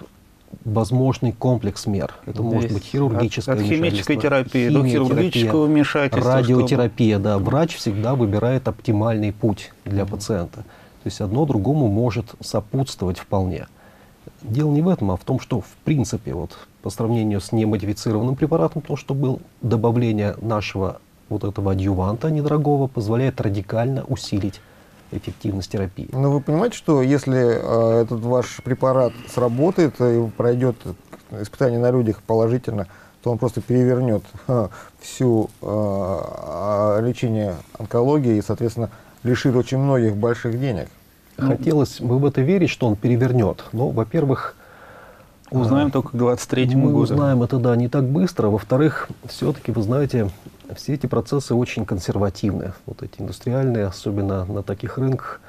возможный комплекс мер. Это Здесь может быть хирургическая от, от химической терапии до хирургического вмешательства. Радиотерапия, чтобы... да. Врач всегда выбирает оптимальный путь для пациента. То есть одно другому может сопутствовать вполне. Дело не в этом, а в том, что в принципе вот по сравнению с немодифицированным препаратом, то, что был добавление нашего вот этого адъюванта недорогого, позволяет радикально усилить эффективность терапии. Но вы понимаете, что если э, этот ваш препарат сработает и пройдет испытание на людях положительно, то он просто перевернет э, всю э, лечение онкологии и, соответственно, лишит очень многих больших денег. Хотелось бы в это верить, что он перевернет. Но, во-первых, Узнаем а, только к 23 мы году. узнаем это, да, не так быстро. Во-вторых, все-таки, вы знаете, все эти процессы очень консервативны. Вот эти индустриальные, особенно на таких рынках.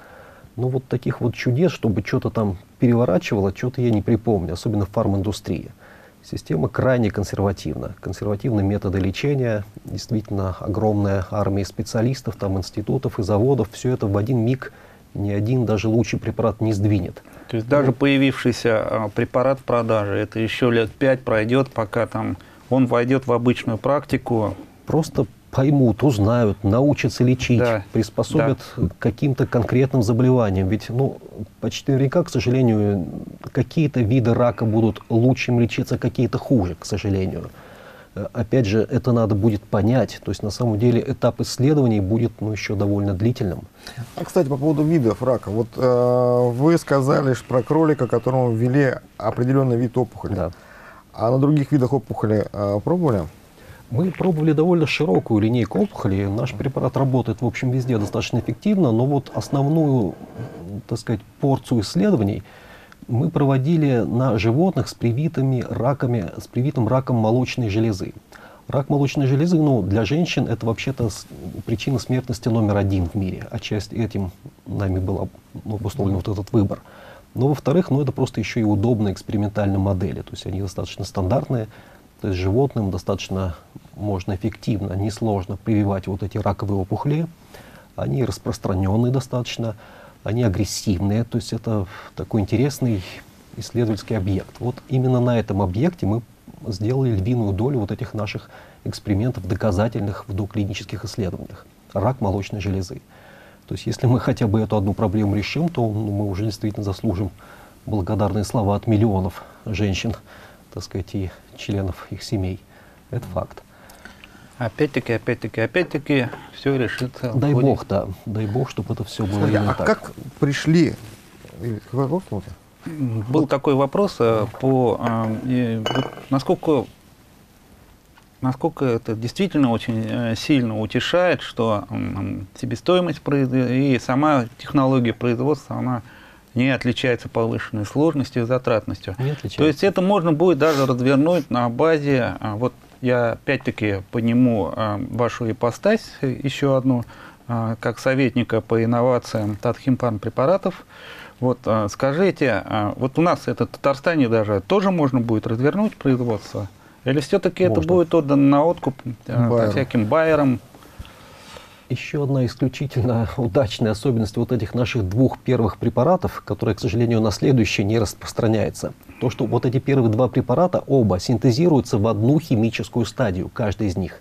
Но вот таких вот чудес, чтобы что-то там переворачивало, что-то я не припомню, особенно в фарминдустрии. Система крайне консервативна. Консервативны методы лечения, действительно огромная армия специалистов, там институтов и заводов. Все это в один миг ни один даже лучший препарат не сдвинет. То есть даже появившийся а, препарат в продаже, это еще лет пять пройдет, пока там он войдет в обычную практику, просто поймут, узнают, научатся лечить, да, приспособят да. к каким-то конкретным заболеваниям. Ведь, ну, почти наверняка, к сожалению, какие-то виды рака будут лучше лечиться, какие-то хуже, к сожалению. Опять же, это надо будет понять. То есть, на самом деле, этап исследований будет ну, еще довольно длительным. А, кстати, по поводу видов рака. Вот э, вы сказали про кролика, которому ввели определенный вид опухоли. Да. А на других видах опухоли э, пробовали? Мы пробовали довольно широкую линейку опухолей. Наш препарат работает, в общем, везде достаточно эффективно, но вот основную, так сказать, порцию исследований мы проводили на животных с привитыми раками, с привитым раком молочной железы. Рак молочной железы, ну, для женщин это вообще-то причина смертности номер один в мире. Отчасти этим нами был ну, обусловлен вот этот выбор. Но, во-вторых, ну, это просто еще и удобные экспериментальные модели. То есть они достаточно стандартные, то есть животным достаточно можно эффективно, несложно прививать вот эти раковые опухоли. Они распространенные достаточно, они агрессивные, то есть это такой интересный исследовательский объект. Вот именно на этом объекте мы сделали львиную долю вот этих наших экспериментов доказательных в доклинических исследованиях. Рак молочной железы. То есть если мы хотя бы эту одну проблему решим, то ну, мы уже действительно заслужим благодарные слова от миллионов женщин, так сказать, и членов их семей. Это факт. Опять-таки, опять-таки, опять-таки, все решится. Дай бог, да. Дай бог, чтобы это все было Смотри, а так. как пришли? Какой вопрос был? Был такой вопрос э, по э, насколько насколько это действительно очень э, сильно утешает, что себестоимость и сама технология производства, она не отличается повышенной сложностью и затратностью. Не отличается. То есть это можно будет даже развернуть на базе а, вот я опять-таки подниму а, вашу ипостась, еще одну, а, как советника по инновациям Татхимфарм препаратов. Вот скажите, вот у нас это в Татарстане даже тоже можно будет развернуть производство? Или все-таки это будет отдано на откуп а, всяким байерам? Еще одна исключительно удачная особенность вот этих наших двух первых препаратов, которые, к сожалению, на следующие не распространяется. То, что вот эти первые два препарата оба синтезируются в одну химическую стадию, каждый из них.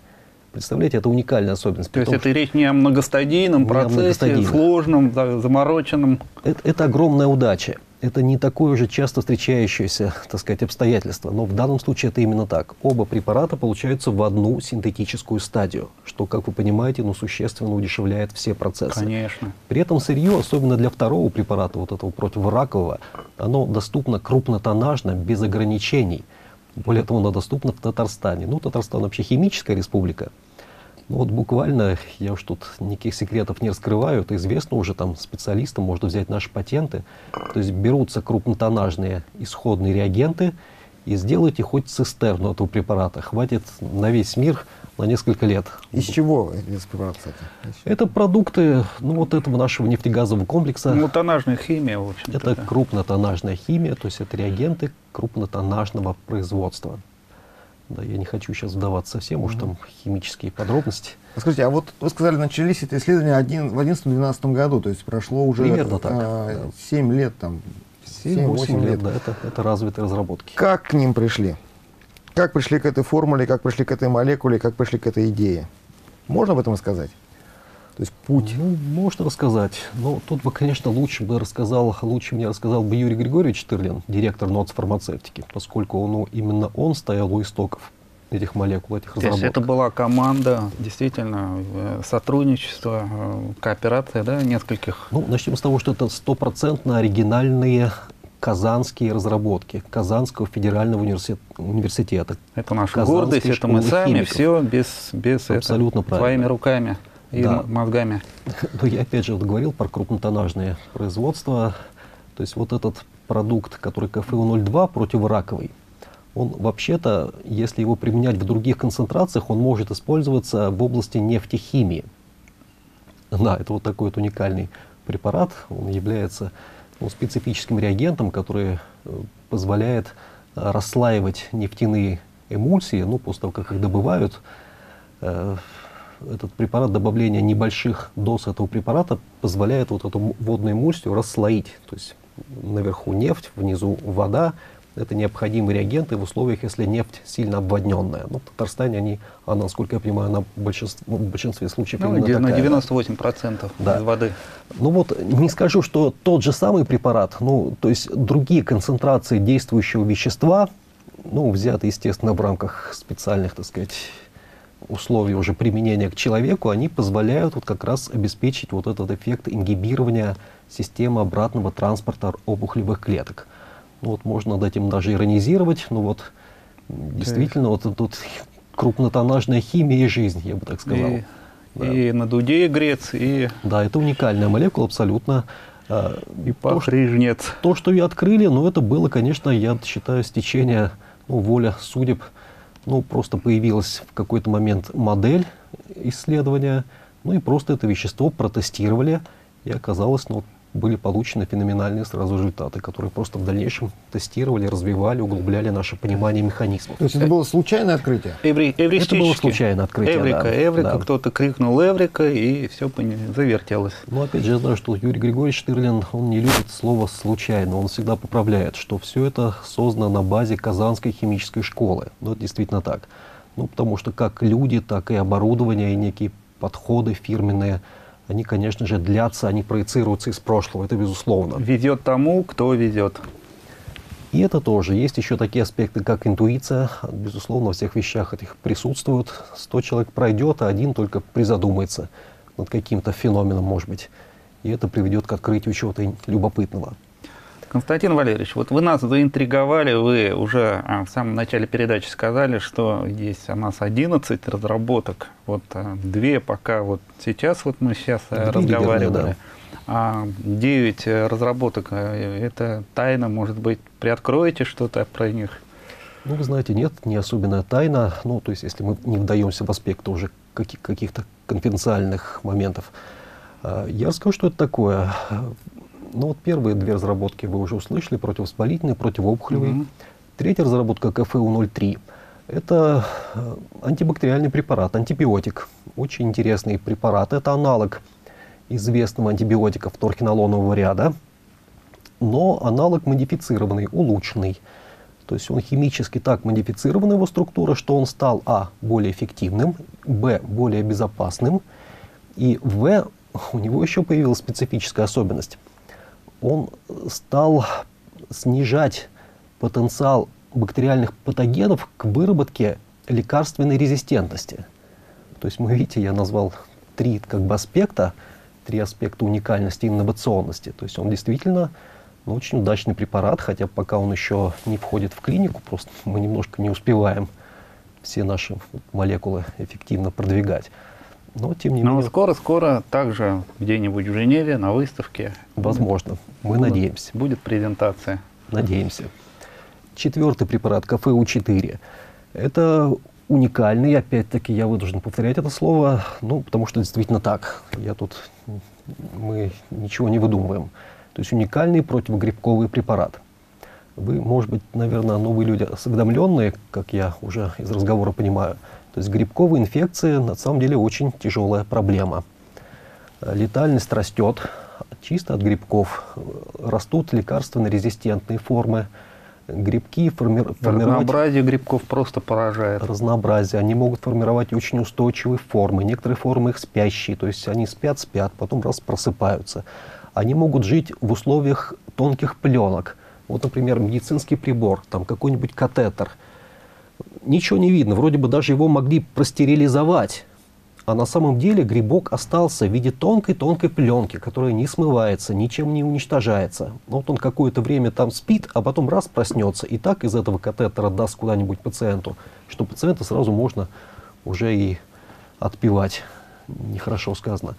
Представляете, это уникальная особенность. То есть Потому это речь не о многостадийном Не о процессе, многостадийном. сложном, за- замороченном. Это, это огромная удача. Это не такое уже часто встречающееся, так сказать, обстоятельство. Но в данном случае это именно так. Оба препарата получаются в одну синтетическую стадию, что, как вы понимаете, ну, существенно удешевляет все процессы. Конечно. При этом сырье, особенно для второго препарата, вот этого противоракового, оно доступно крупнотоннажно, без ограничений. Более того, оно доступно в Татарстане. Ну, Татарстан вообще химическая республика. Ну вот буквально, я уж тут никаких секретов не раскрываю, это известно уже там специалистам, можно взять наши патенты. То есть берутся крупнотоннажные исходные реагенты и сделайте хоть цистерну этого препарата. Хватит на весь мир на несколько лет. Из чего этот препарат, кстати? Это продукты ну, вот этого нашего нефтегазового комплекса. Ну, тоннажная химия, в общем-то. Это да. крупнотоннажная химия, то есть это реагенты крупнотонажного производства. Да, я не хочу сейчас вдаваться совсем уж там химические подробности. А Скажите, а вот вы сказали, начались эти исследования один, в 2011-2012 году, то есть прошло уже Примерно так, да. 7 лет, там, 7-8 7-8 лет, да, это, это развитые разработки. Как к ним пришли? Как пришли к этой формуле, как пришли к этой молекуле, как пришли к этой идее? Можно об этом рассказать? То есть путь. Ну, можно рассказать. Но тут бы, конечно, лучше бы рассказал, лучше мне рассказал бы Юрий Григорьевич Тырлин, директор НОЦ фармацевтики, поскольку он, ну, именно он стоял у истоков этих молекул, этих То есть разработок. это была команда, действительно, э, сотрудничество, э, кооперация, да, нескольких. Ну, начнем с того, что это стопроцентно оригинальные казанские разработки Казанского федерального университета. университета. Это наша гордость, это мы сами, химиков. все без, без Абсолютно этого, правильно. своими руками и Да. мозгами. Но я опять же вот говорил про крупнотоннажные производства. То есть вот этот продукт, который КФУ-02 противораковый, он вообще-то, если его применять в других концентрациях, он может использоваться в области нефтехимии. Да, это вот такой вот уникальный препарат. Он является ну, специфическим реагентом, который э, позволяет э, расслаивать нефтяные эмульсии, ну, после того, как их добывают. Э, этот препарат, добавление небольших доз этого препарата позволяет вот эту водную эмульсию расслоить. То есть наверху нефть, внизу вода. Это необходимые реагенты в условиях, если нефть сильно обводненная. Ну, в Татарстане они, она, насколько я понимаю, на большинстве, в большинстве случаев Ну, именно на такая, да. 98% Да. из воды. Ну вот не скажу, что тот же самый препарат, ну то есть другие концентрации действующего вещества, ну взяты, естественно, в рамках специальных, так сказать, условий уже применения к человеку, они позволяют вот как раз обеспечить вот этот эффект ингибирования системы обратного транспорта опухолевых клеток. Ну вот можно над этим даже иронизировать, но вот действительно вот тут крупнотоннажная химия и жизнь, я бы так сказал. И, Да. и на дуде грец, и, Да, это уникальная молекула абсолютно. А, и то, рыжнец. то, что ее открыли, ну, это было, конечно, я считаю, стечение, ну, воля судеб. Ну, просто появилась в какой-то момент модель исследования, ну, и просто это вещество протестировали, и оказалось, ну, были получены феноменальные сразу результаты, которые просто в дальнейшем тестировали, развивали, углубляли наше понимание механизмов. То есть это было случайное открытие? Эври, Это было случайное открытие, Эврика, да. Эврика, Да. кто-то крикнул Эврика, и все завертелось. Ну, опять же, я знаю, что Юрий Григорьевич Штырлин, он не любит слово «случайно», он всегда поправляет, что все это создано на базе Казанской химической школы. Ну, это действительно так. Ну, потому что как люди, так и оборудование, и некие подходы фирменные, они, конечно же, длятся, они проецируются из прошлого, это безусловно. Везет тому, кто везет. И это тоже. Есть еще такие аспекты, как интуиция. Безусловно, во всех вещах этих присутствуют. Сто человек пройдет, а один только призадумается над каким-то феноменом, может быть. И это приведет к открытию чего-то любопытного. Константин Валерьевич, вот вы нас заинтриговали, вы уже а, в самом начале передачи сказали, что есть у нас 11 разработок, вот а, две пока вот сейчас вот мы сейчас э, Две разговаривали, лидерные, а 9 разработок, э, это тайна, может быть, приоткроете что-то про них? Ну, вы знаете, нет, не особенная тайна. Ну, то есть, если мы не вдаемся в аспекты уже каки- каких-то конфиденциальных моментов. А, Я расскажу, что это такое. Ну, вот первые две разработки вы уже услышали, противовоспалительные, противоопухолевые. Мгм. Третья разработка КФУ-03. Это э, антибактериальный препарат, антибиотик. Очень интересный препарат. Это аналог известного антибиотика вторхинолонового ряда, но аналог модифицированный, улучшенный. То есть он химически так модифицирован, его структура, что он стал, а, более эффективным, б, более безопасным, и в, у него еще появилась специфическая особенность. Он стал снижать потенциал бактериальных патогенов к выработке лекарственной резистентности. То есть мы, видите, я назвал три как бы аспекта, три аспекта уникальности и инновационности. То есть он действительно ну, очень удачный препарат, хотя пока он еще не входит в клинику, просто мы немножко не успеваем все наши молекулы эффективно продвигать. Но тем не Но менее, скоро-скоро также где-нибудь в Женеве на выставке возможно, мы будут- надеемся. будет презентация. Надеемся. Четвертый препарат, КФУ-4. Это уникальный, опять-таки я вынужден повторять это слово, ну, потому что действительно так. Я тут, мы ничего не выдумываем. То есть уникальный противогрибковый препарат. Вы, может быть, наверное, новые люди осведомленные, как я уже из разговора понимаю. То есть грибковые инфекции на самом деле очень тяжелая проблема. Э, Летальность растет чисто от грибков. Э, Растут лекарственно-резистентные формы. Грибки форми- формировать Разнообразие грибков просто поражает. разнообразие. Они могут формировать очень устойчивые формы. Некоторые формы их спящие, то есть они спят, спят, потом раз просыпаются. Они могут жить в условиях тонких пленок. Вот, например, медицинский прибор, там какой-нибудь катетер. Ничего не видно, вроде бы даже его могли простерилизовать. А на самом деле грибок остался в виде тонкой-тонкой пленки, которая не смывается, ничем не уничтожается. Вот он какое-то время там спит, а потом раз проснется, и так из этого катетера даст куда-нибудь пациенту, что пациента сразу можно уже и отпивать. Нехорошо сказано.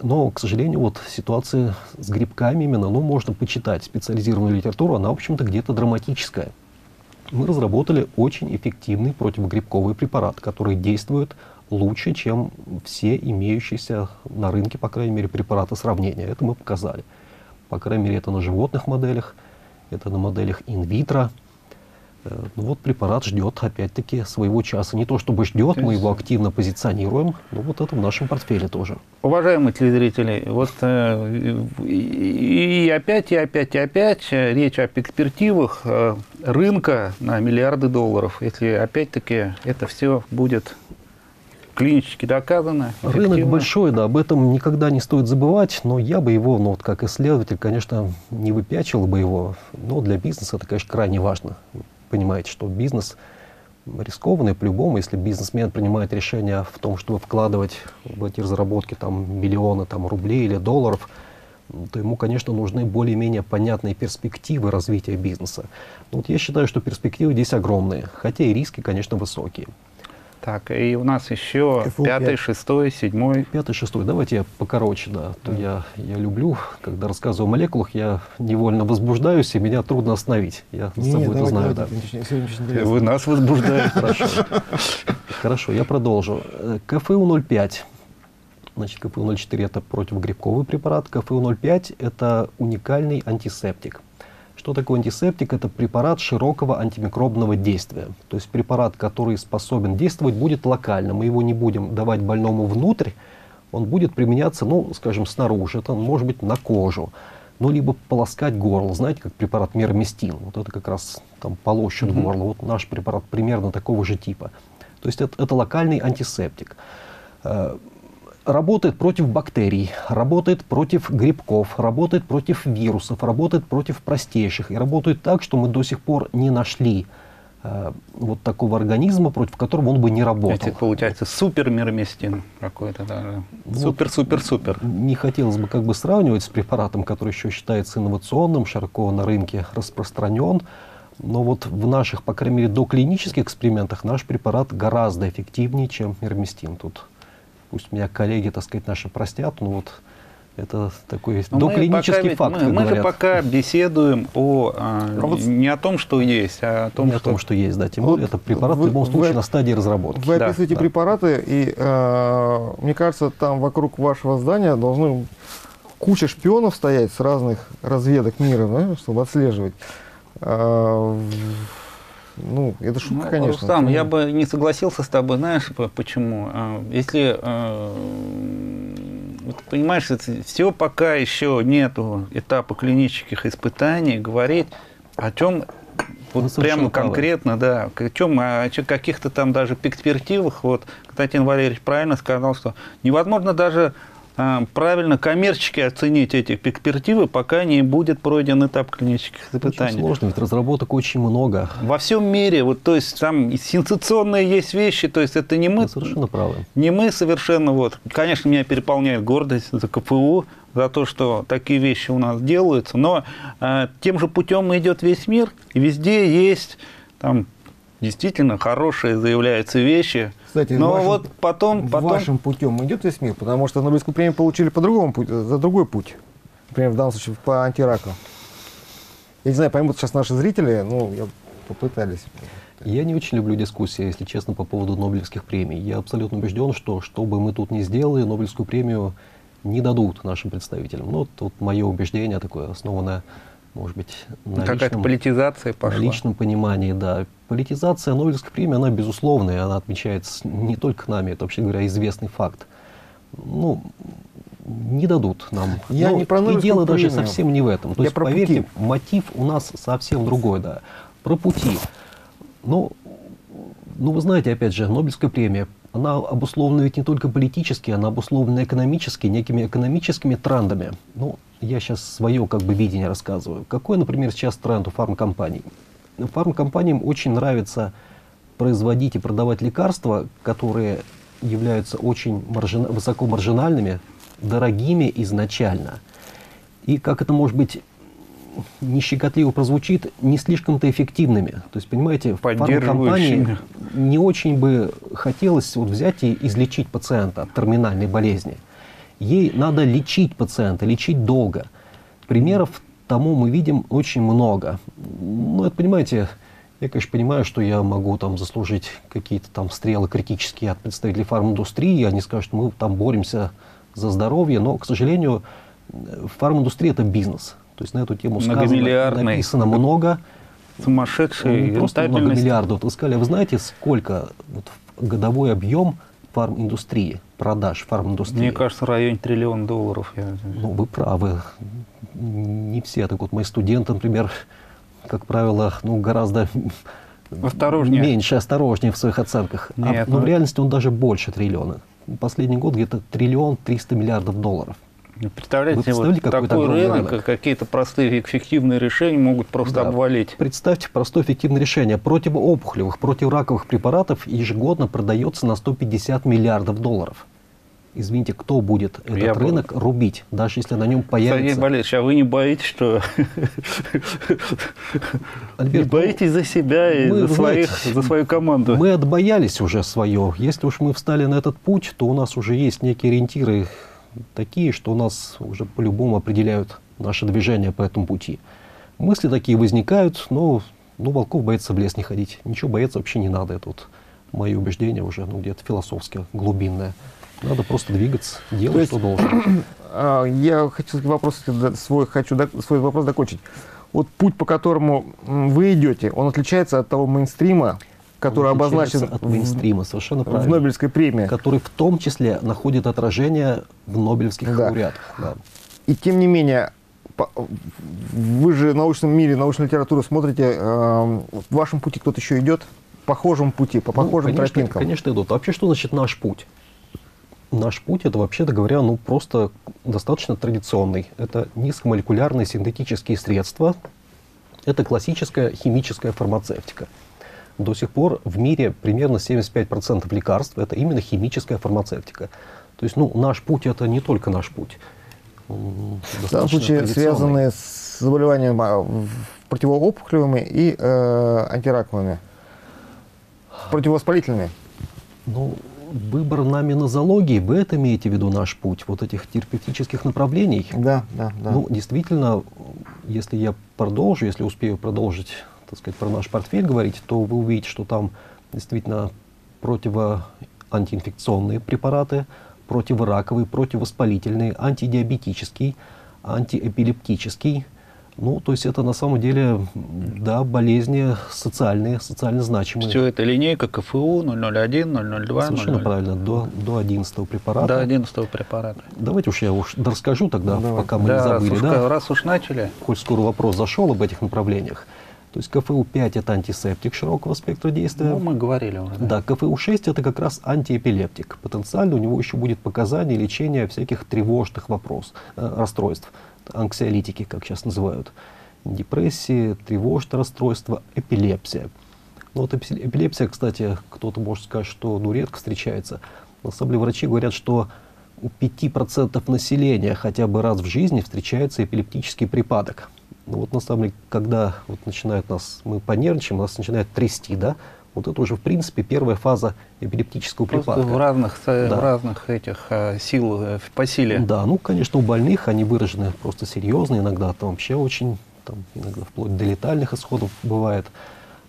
Но, к сожалению, вот ситуация с грибками именно, ну, можно почитать специализированную литературу, она, в общем-то, где-то драматическая. Мы разработали очень эффективный противогрибковый препарат, который действует лучше, чем все имеющиеся на рынке, по крайней мере, препараты сравнения. Это мы показали. По крайней мере, это на животных моделях, это на моделях инвитро. Ну вот препарат ждет, опять-таки, своего часа. Не то чтобы ждет, мы его активно позиционируем, но вот это в нашем портфеле тоже. Уважаемые телезрители, вот э, и, опять, и опять, и опять речь о перспективах э, рынка на миллиарды долларов. Если опять-таки это все будет клинически доказано. Рынок эффективно. большой, да, об этом никогда не стоит забывать, но я бы его, ну вот как исследователь, конечно, не выпячивал бы его, но для бизнеса это, конечно, крайне важно. Понимаете, что бизнес рискованный по-любому, если бизнесмен принимает решение в том, чтобы вкладывать в эти разработки там миллионы там, рублей или долларов, то ему, конечно, нужны более-менее понятные перспективы развития бизнеса. Ну, вот я считаю, что перспективы здесь огромные, хотя и риски, конечно, высокие. Так, и у нас еще КФУ пятый, шестой, седьмой. Пятый, шестой. Давайте я покороче, да. То я, я люблю, когда рассказываю о молекулах, я невольно возбуждаюсь, и меня трудно остановить. Я с Не, собой не, это знаю, давайте, да. сегодня. Вы нас возбуждаете. Хорошо. Хорошо, я продолжу. Э, КФУ-05. Значит, КФУ-04 это противогрибковый препарат. КФУ-05 это уникальный антисептик. Что такое антисептик? Это препарат широкого антимикробного действия. То есть препарат, который способен действовать, будет локально. Мы его не будем давать больному внутрь, он будет применяться, ну, скажем, снаружи. Это может быть на кожу. Ну, либо полоскать горло. Знаете, как препарат мермистин. Вот это как раз там полощет горло. Вот наш препарат примерно такого же типа. То есть это, это локальный антисептик. Работает против бактерий, работает против грибков, работает против вирусов, работает против простейших. И работает так, что мы до сих пор не нашли э, вот такого организма, против которого он бы не работал. Это получается супер мирмистин какой-то даже. Вот. Супер-супер-супер. Не хотелось бы как бы сравнивать с препаратом, который еще считается инновационным, широко на рынке распространен. Но вот в наших, по крайней мере, доклинических экспериментах наш препарат гораздо эффективнее, чем мирмистин. Тут пусть меня коллеги, так сказать, наши простят, но вот это такой Но мы доклинический пока факт, Мы, мы же пока беседуем о, а, А вот- не о том, что есть, а о том, Не о что... том, что есть, да. Тем Вот более, это препарат вы- в любом случае вы- на стадии разработки. Вы Да, описываете да. препараты, и э, мне кажется, там вокруг вашего здания должны куча шпионов стоять с разных разведок мира, да, чтобы отслеживать. А, в- ну, это шутка, Ну, конечно. Рустам, я бы не согласился с тобой, знаешь, по- почему? А, Если, а, вот понимаешь, все пока еще нету этапа клинических испытаний, говорить о чем Вот прямо конкретно, да. О чем, о каких-то там даже перспективах, вот Константин Валерьевич правильно сказал, что невозможно даже а, правильно коммерчески оценить эти перспективы, пока не будет пройден этап клинических Очень испытаний. сложно, ведь разработок очень много. Во всем мире, вот, то есть там сенсационные есть вещи, то есть это не мы, Вы совершенно правы. не мы совершенно, вот. Конечно, меня переполняет гордость за КФУ, за то, что такие вещи у нас делаются, но э, тем же путем идет весь мир, и везде есть там действительно хорошие заявляются вещи, Кстати, но вашим- вот потом, потом Вашим путем идет весь мир, потому что Нобелевскую премию получили по другому пути, за другой путь. Например, в данном случае по антираку. Я не знаю, поймут сейчас наши зрители, ну, я попытались. Я не очень люблю дискуссии, если честно, по поводу Нобелевских премий. Я абсолютно убежден, что что бы мы тут ни сделали, Нобелевскую премию не дадут нашим представителям. Ну, вот, вот мое убеждение такое, основанное, может быть, на какая-то политизация на пошла. личном понимании, да. Политизация Нобелевской премии, она безусловная, она отмечается не только нами, это, вообще говоря, известный факт. Ну, не дадут нам. Я Но не про И дело даже премию. совсем не в этом. То Я есть, про поверьте, пути. мотив у нас совсем другой, да. Про пути. Ну, ну, вы знаете, опять же, Нобелевская премия, она обусловлена ведь не только политически, она обусловлена экономически, некими экономическими трендами. Ну, я сейчас свое как бы видение рассказываю. Какой, например, сейчас тренд у фармкомпаний? Фармкомпаниям очень нравится производить и продавать лекарства, которые являются очень маржина- высокомаржинальными, дорогими изначально. И как это может быть не щекотливо прозвучит, не слишком-то эффективными. То есть, понимаете, фармкомпании не очень бы хотелось вот взять и излечить пациента от терминальной болезни. Ей надо лечить пациента, лечить долго. Примеров тому мы видим очень много. Ну, это, понимаете, я, конечно, понимаю, что я могу там заслужить какие-то там стрелы критические от представителей фарминдустрии, они скажут, мы там боремся за здоровье, но, к сожалению, фарминдустрия это бизнес. То есть на эту тему сказано, написано много. Сумасшедший, Ну, просто много миллиардов. Вы сказали, а вы знаете, сколько вот, годовой объем фарминдустрии, продаж фарминдустрии? Мне кажется, в районе триллиона долларов. Я... Ну, вы правы. Не все. Так вот, мои студенты, например, как правило, ну, гораздо Осторожнее. меньше, осторожнее в своих оценках. А- Нет, но ну- в реальности он даже больше триллиона. Последний год где-то триллион триста миллиардов долларов. Представляете, Вы вот такой рынок, рынок? какие-то простые эффективные решения могут просто Да. обвалить. Представьте простое эффективное решение. Противоопухолевых, противораковых препаратов ежегодно продается на 150 миллиардов долларов. Извините, кто будет этот Я рынок рубить, даже если на нем Сергей появится... Валерьевич, а вы не боитесь, что... Альберт, не боитесь за себя и мы, за, своих, знаете, за свою команду? Мы отбоялись уже свое. Если уж мы встали на этот путь, то у нас уже есть некие ориентиры такие, что у нас уже по-любому определяют наше движение по этому пути. Мысли такие возникают, но ну, волков боится в лес не ходить. Ничего бояться вообще не надо. Это вот мое убеждение уже ну, где-то философское, глубинное. Надо просто двигаться, делать, То есть- что должен. А, Я хочу вопрос свой, хочу свой вопрос закончить. Вот путь, по которому вы идете, он отличается от того мейнстрима, который обозначен от в- мейнстрима, совершенно в правильно. Нобелевской премии. Который в том числе находит отражение в Нобелевских Да. лауреатах. Да. И тем не менее, вы же в научном мире, научную литературу смотрите, э, в вашем пути кто-то еще идет? По похожему пути, по Ну, похожим конечно, тропинкам. Конечно, идут. А вообще, что значит наш путь? Наш путь это, вообще-то говоря, ну просто достаточно традиционный. Это низкомолекулярные синтетические средства. Это классическая химическая фармацевтика. До сих пор в мире примерно 75% лекарств это именно химическая фармацевтика. То есть, ну, наш путь это не только наш путь. Он В данном случае связанные с заболеваниями а, противоопухолевыми и э, антираковыми. Противовоспалительными. Ну, выбор нами нозологии, вы это имеете в виду наш путь, вот этих терапевтических направлений? Да, да, да. Ну, действительно, если я продолжу, если успею продолжить, так сказать, про наш портфель говорить, то вы увидите, что там действительно противоантиинфекционные препараты, противораковые, противовоспалительные, антидиабетический, антиэпилептический. Ну, то есть это на самом деле, да, болезни социальные, социально значимые. Все это линейка КФУ 001, 002, Совершенно 00. правильно, до, до 11 препарата. До 11 препарата. Давайте уж я уж расскажу тогда, Давай. пока мы да, не забыли, раз, уж, да? раз уж начали. Коль скоро вопрос зашел об этих направлениях, То есть КФУ-5 это антисептик широкого спектра действия. Ну, мы говорили уже. Да, КФУ-6 это как раз антиэпилептик. Потенциально у него еще будет показание лечения всяких тревожных вопрос, э, расстройств, анксиолитики, как сейчас называют. Депрессии, тревожное расстройство, эпилепсия. Ну, вот эпи- эпилепсия, кстати, кто-то может сказать, что ну, редко встречается. На самом деле врачи говорят, что у 5% населения хотя бы раз в жизни встречается эпилептический припадок. Ну вот на самом деле, когда вот начинает нас, мы понервничаем, нас начинает трясти, да, вот это уже в принципе первая фаза эпилептического Просто припадка. в разных, э, Да. в разных этих э, сил э, по силе. Да, ну, конечно, у больных они выражены просто серьезно, иногда там вообще очень, там, иногда вплоть до летальных исходов бывает.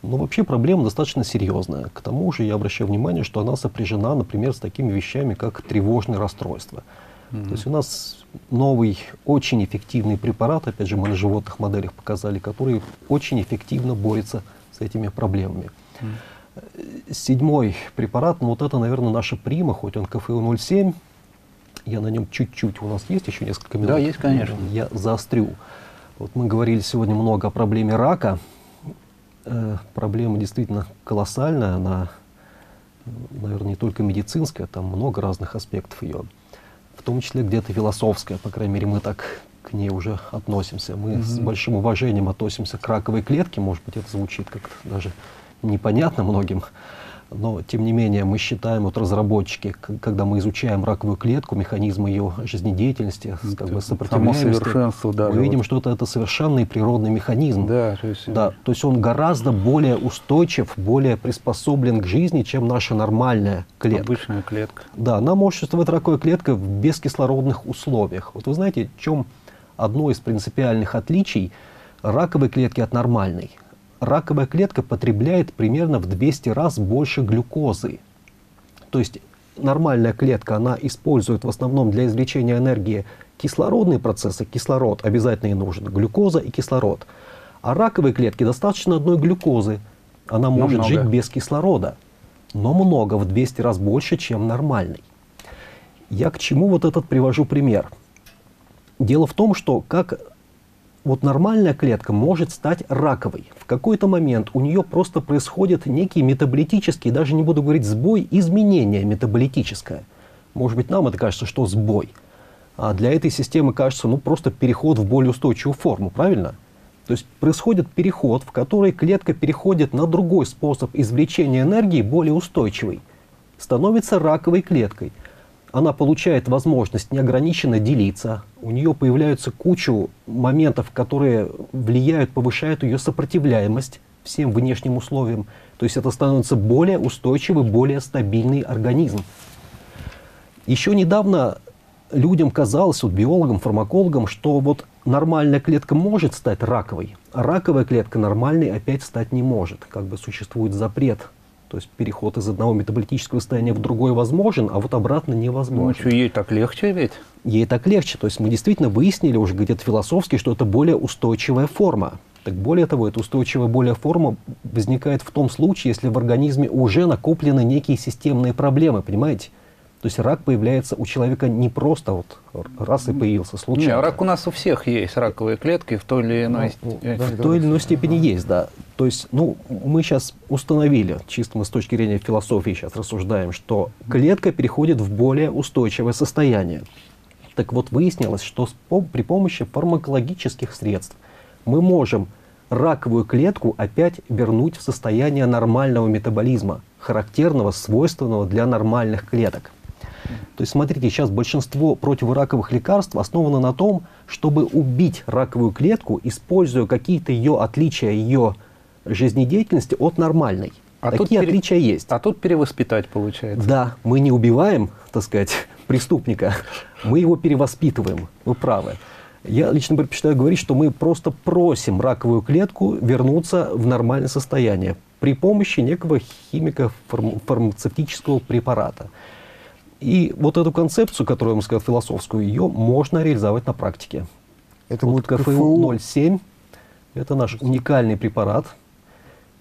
Но вообще проблема достаточно серьезная. К тому же я обращаю внимание, что она сопряжена, например, с такими вещами, как тревожное расстройство. То есть у нас новый, очень эффективный препарат, опять же, мы на животных моделях показали, который очень эффективно борется с этими проблемами. Э, Седьмой препарат, ну вот это, наверное, наша прима, хоть он КФУ-07, я на нем чуть-чуть, у нас есть еще несколько минут? Да, есть, конечно. Я заострю. Вот мы говорили сегодня много о проблеме рака. Э, проблема действительно колоссальная, она, наверное, не только медицинская, там много разных аспектов ее, том числе где-то философская, по крайней мере, мы так к ней уже относимся. Мы с большим уважением относимся к раковой клетке, может быть, это звучит как-то даже непонятно многим, но тем не менее мы считаем, вот разработчики, когда мы изучаем раковую клетку, механизмы ее жизнедеятельности, как бы сопротивляемости, даже мы видим, вот. что это, это совершенный природный механизм. Да, то есть, Да, то есть он гораздо более устойчив, более приспособлен к жизни, чем наша нормальная клетка. обычная клетка. Да, она может существовать такая клетка в бескислородных условиях. Вот вы знаете, в чем одно из принципиальных отличий раковой клетки от нормальной? Раковая клетка потребляет примерно в 200 раз больше глюкозы. То есть нормальная клетка, она использует в основном для извлечения энергии кислородные процессы, кислород обязательно и нужен, глюкоза и кислород. А раковой клетке достаточно одной глюкозы. Она может много. жить без кислорода, но много, в 200 раз больше, чем нормальный. Я к чему вот этот привожу пример? Дело в том, что как вот нормальная клетка может стать раковой. В какой-то момент у нее просто происходит некий метаболитический, даже не буду говорить сбой, изменение метаболитическое. Может быть, нам это кажется, что сбой. А для этой системы кажется, ну, просто переход в более устойчивую форму, правильно? То есть происходит переход, в который клетка переходит на другой способ извлечения энергии, более устойчивый. Становится раковой клеткой. Она получает возможность неограниченно делиться. У нее появляются кучу моментов, которые влияют, повышают ее сопротивляемость всем внешним условиям. То есть это становится более устойчивый, более стабильный организм. Еще недавно людям казалось, вот биологам, фармакологам, что вот нормальная клетка может стать раковой, а раковая клетка нормальной опять стать не может. Как бы существует запрет. То есть переход из одного метаболитического состояния в другое возможен, а вот обратно Ну, невозможен. что, ей так легче ведь? Ей так легче. То есть мы действительно выяснили уже где-то философски, что это более устойчивая форма. Так более того, эта устойчивая более форма возникает в том случае, если в организме уже накоплены некие системные проблемы, понимаете? То есть рак появляется у человека не просто вот раз и появился Не, случайно. рак у нас у всех есть, раковые клетки в той или иной... Ну, э, да, В той или иной степени есть, да. То есть, ну, мы сейчас установили, чисто мы с точки зрения философии сейчас рассуждаем, что клетка переходит в более устойчивое состояние. Так вот, выяснилось, что при помощи фармакологических средств мы можем раковую клетку опять вернуть в состояние нормального метаболизма, характерного, свойственного для нормальных клеток. То есть, смотрите, сейчас большинство противораковых лекарств основано на том, чтобы убить раковую клетку, используя какие-то ее отличия, ее жизнедеятельности от нормальной. А тут Такие пере- отличия есть. А тут перевоспитать получается. Да, мы не убиваем, так сказать, преступника, мы его перевоспитываем. Вы правы. Я лично предпочитаю говорить, что мы просто просим раковую клетку вернуться в нормальное состояние при помощи некого химико-фармацевтического препарата. И вот эту концепцию, которую я вам сказал, философскую, ее можно реализовать на практике. Это Вот будет КФУ. КФУ-07 – это наш уникальный препарат.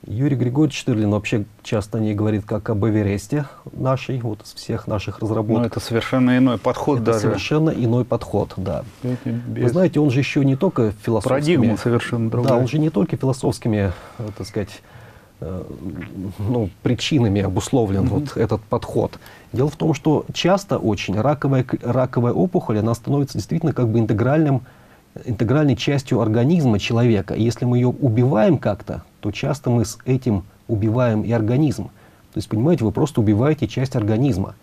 Юрий Григорьевич Штырлин вообще часто не говорит как об Эвересте нашей, вот из всех наших Ну, разработок. это совершенно иной подход Это даже. совершенно иной подход, да. Видите, Вы без- знаете, он же еще не только философскими... Парадигма совершенно другая. Да, он же не только философскими, э, так сказать, э, ну, причинами обусловлен вот этот подход. Дело в том, что часто очень раковая, раковая опухоль, она становится действительно как бы интегральным, интегральной частью организма человека. И если мы ее убиваем как-то, то часто мы с этим убиваем и организм. То есть, понимаете, вы просто убиваете часть организма.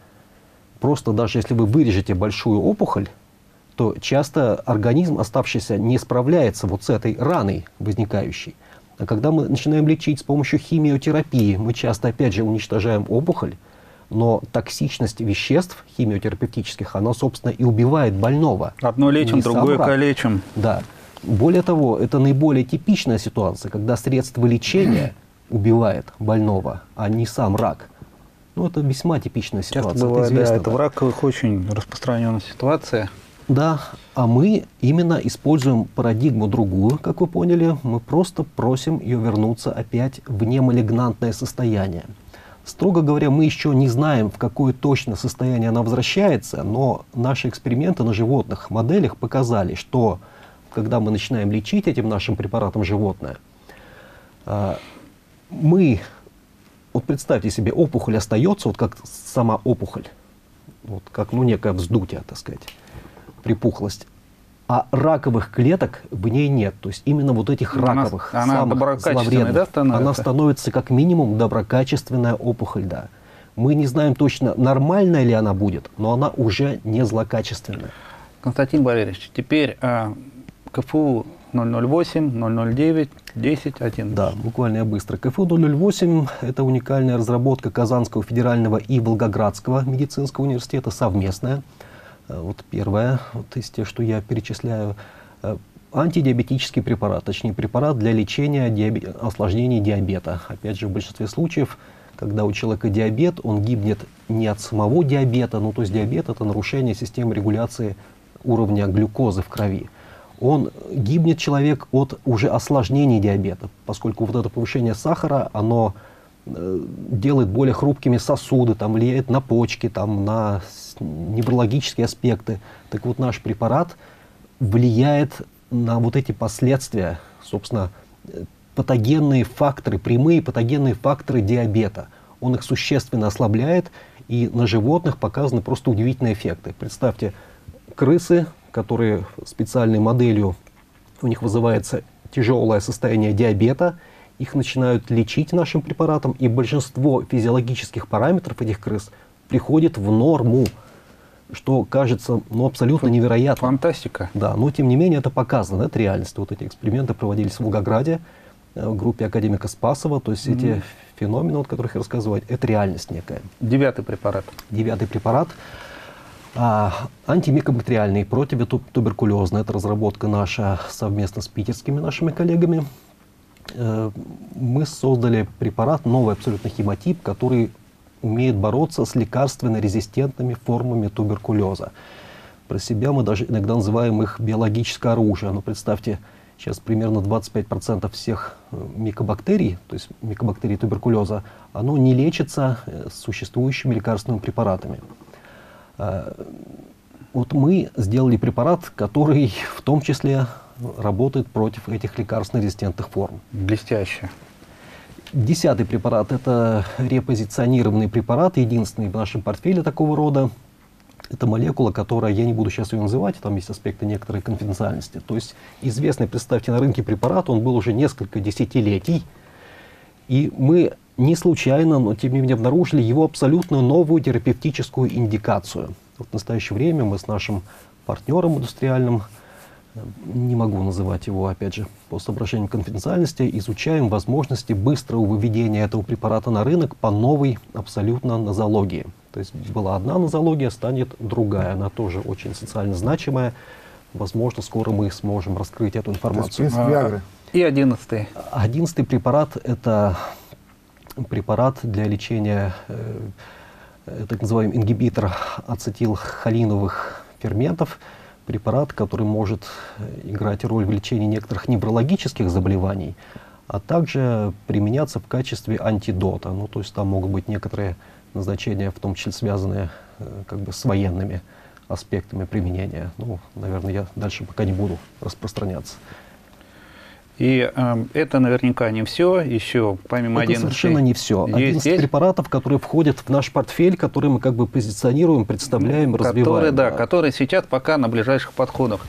Просто даже если вы вырежете большую опухоль, то часто организм, оставшийся, не справляется вот с этой раной возникающей. А когда мы начинаем лечить с помощью химиотерапии, мы часто, опять же, уничтожаем опухоль, но токсичность веществ химиотерапевтических, она, собственно, и убивает больного. Одно лечим, другое калечим. Да. Более того, это наиболее типичная ситуация, когда средство лечения убивает больного, а не сам рак. Ну, это весьма типичная ситуация. Часто бывает, да, известно, это в раковых очень распространенная ситуация. Да, а мы именно используем парадигму другую, как вы поняли. Мы просто просим ее вернуться опять в немалигнантное состояние. Строго говоря, мы еще не знаем, в какое точно состояние она возвращается, но наши эксперименты на животных моделях показали, что когда мы начинаем лечить этим нашим препаратом животное, а, мы, вот представьте себе, опухоль остается, вот как сама опухоль, вот как ну, некое вздутие, так сказать, припухлость. А раковых клеток в ней нет. То есть именно вот этих Она- раковых, она самых зловредных, да, становится? она становится как минимум доброкачественная опухоль, да. Мы не знаем точно, нормальная ли она будет, но она уже не злокачественная. Константин Валерьевич, теперь а, КФУ 008, 009, 10, 1. Да, буквально я быстро. КФУ-008 – это уникальная разработка Казанского федерального и Волгоградского медицинского университета, совместная. Э, Вот первое, вот из тех, что я перечисляю. Э, Антидиабетический препарат, точнее препарат для лечения диабе- осложнений диабета. Опять же, в большинстве случаев, когда у человека диабет, он гибнет не от самого диабета, ну то есть диабет – это нарушение системы регуляции уровня глюкозы в крови он гибнет человек от уже осложнений диабета, поскольку вот это повышение сахара, оно э, делает более хрупкими сосуды, там, влияет на почки, там, на неврологические аспекты. Так вот, наш препарат влияет на вот эти последствия, собственно, патогенные факторы, прямые патогенные факторы диабета. Он их существенно ослабляет, и на животных показаны просто удивительные эффекты. Представьте, крысы, которые специальной моделью, у них вызывается тяжелое состояние диабета, их начинают лечить нашим препаратом, и большинство физиологических параметров этих крыс приходит в норму, что кажется ну, абсолютно невероятным. Фантастика. Да, но тем не менее это показано, это реальность. Вот эти эксперименты проводились в Волгограде, э, в группе академика Спасова, то есть эти феномены, о которых я рассказываю, это реальность некая. Девятый препарат. Девятый препарат. А, антимикобактериальный, противотуберкулезный. Это разработка наша совместно с питерскими нашими коллегами. Э, Мы создали препарат, новый абсолютно хемотип, который умеет бороться с лекарственно-резистентными формами туберкулеза. Про себя мы даже иногда называем их биологическое оружие. Но представьте, сейчас примерно 25% всех э, микобактерий, то есть микобактерий туберкулеза, оно не лечится э, существующими лекарственными препаратами. А, Вот мы сделали препарат, который в том числе работает против этих лекарственно-резистентных форм. Блестяще. Десятый препарат – это репозиционированный препарат, единственный в нашем портфеле такого рода. Это молекула, которая, я не буду сейчас ее называть, там есть аспекты некоторой конфиденциальности. То есть известный, представьте, на рынке препарат, он был уже несколько десятилетий. И мы не случайно, но тем не менее обнаружили его абсолютно новую терапевтическую индикацию. Вот в настоящее время мы с нашим партнером индустриальным, не могу называть его, опять же, по соображениям конфиденциальности, изучаем возможности быстрого выведения этого препарата на рынок по новой абсолютно нозологии. То есть была одна нозология, станет другая. Она тоже очень социально значимая. Возможно, скоро мы сможем раскрыть эту То есть, в информацию. принципе. И одиннадцатый. Одиннадцатый препарат – это препарат для лечения, э, э, так называемый ингибитор ацетилхолиновых ферментов. Препарат, который может играть роль в лечении некоторых неврологических заболеваний. а также применяться в качестве антидота. Ну, то есть там могут быть некоторые назначения, в том числе связанные э, как бы с военными аспектами применения. Ну, наверное, я дальше пока не буду распространяться. И э, это наверняка не все, еще помимо это 11 совершенно не все. есть- 11 есть- препаратов, которые входят в наш портфель, который мы как бы позиционируем, представляем, которые, развиваем. да, которые сейчас пока на ближайших подходах.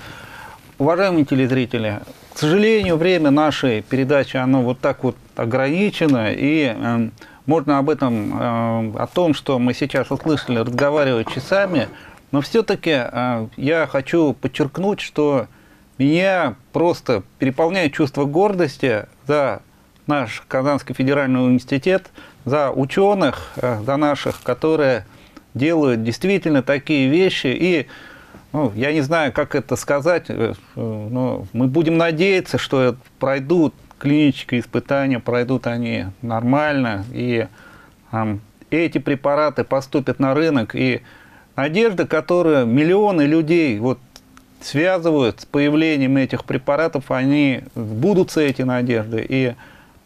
Уважаемые телезрители, к сожалению, время нашей передачи, оно вот так вот ограничено, и э, можно об этом, э, о том, что мы сейчас услышали, разговаривать часами, но все-таки я хочу подчеркнуть, что меня просто переполняет чувство гордости за наш Казанский федеральный университет, за ученых, э, за наших, которые делают действительно такие вещи. И ну, я не знаю, как это сказать, э, э, но мы будем надеяться, что пройдут клинические испытания, пройдут они нормально, и ам, эти препараты поступят на рынок, и надежда, которую миллионы людей вот связывают с появлением этих препаратов, они сбудутся эти надежды, и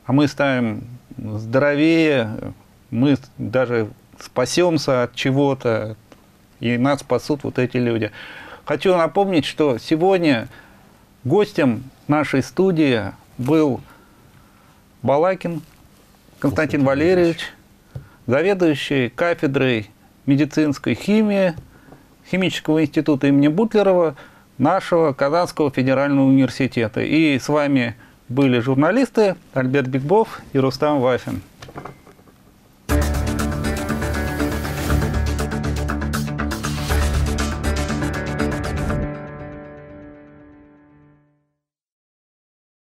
а мы станем здоровее, мы даже спасемся от чего-то, и нас спасут вот эти люди. Хочу напомнить, что сегодня гостем нашей студии был Балакин Константин Валерьевич, заведующий кафедрой медицинской химии Химического института имени Бутлерова нашего Казанского федерального университета. И с вами были журналисты Альберт Бигбов и Рустам Вафин.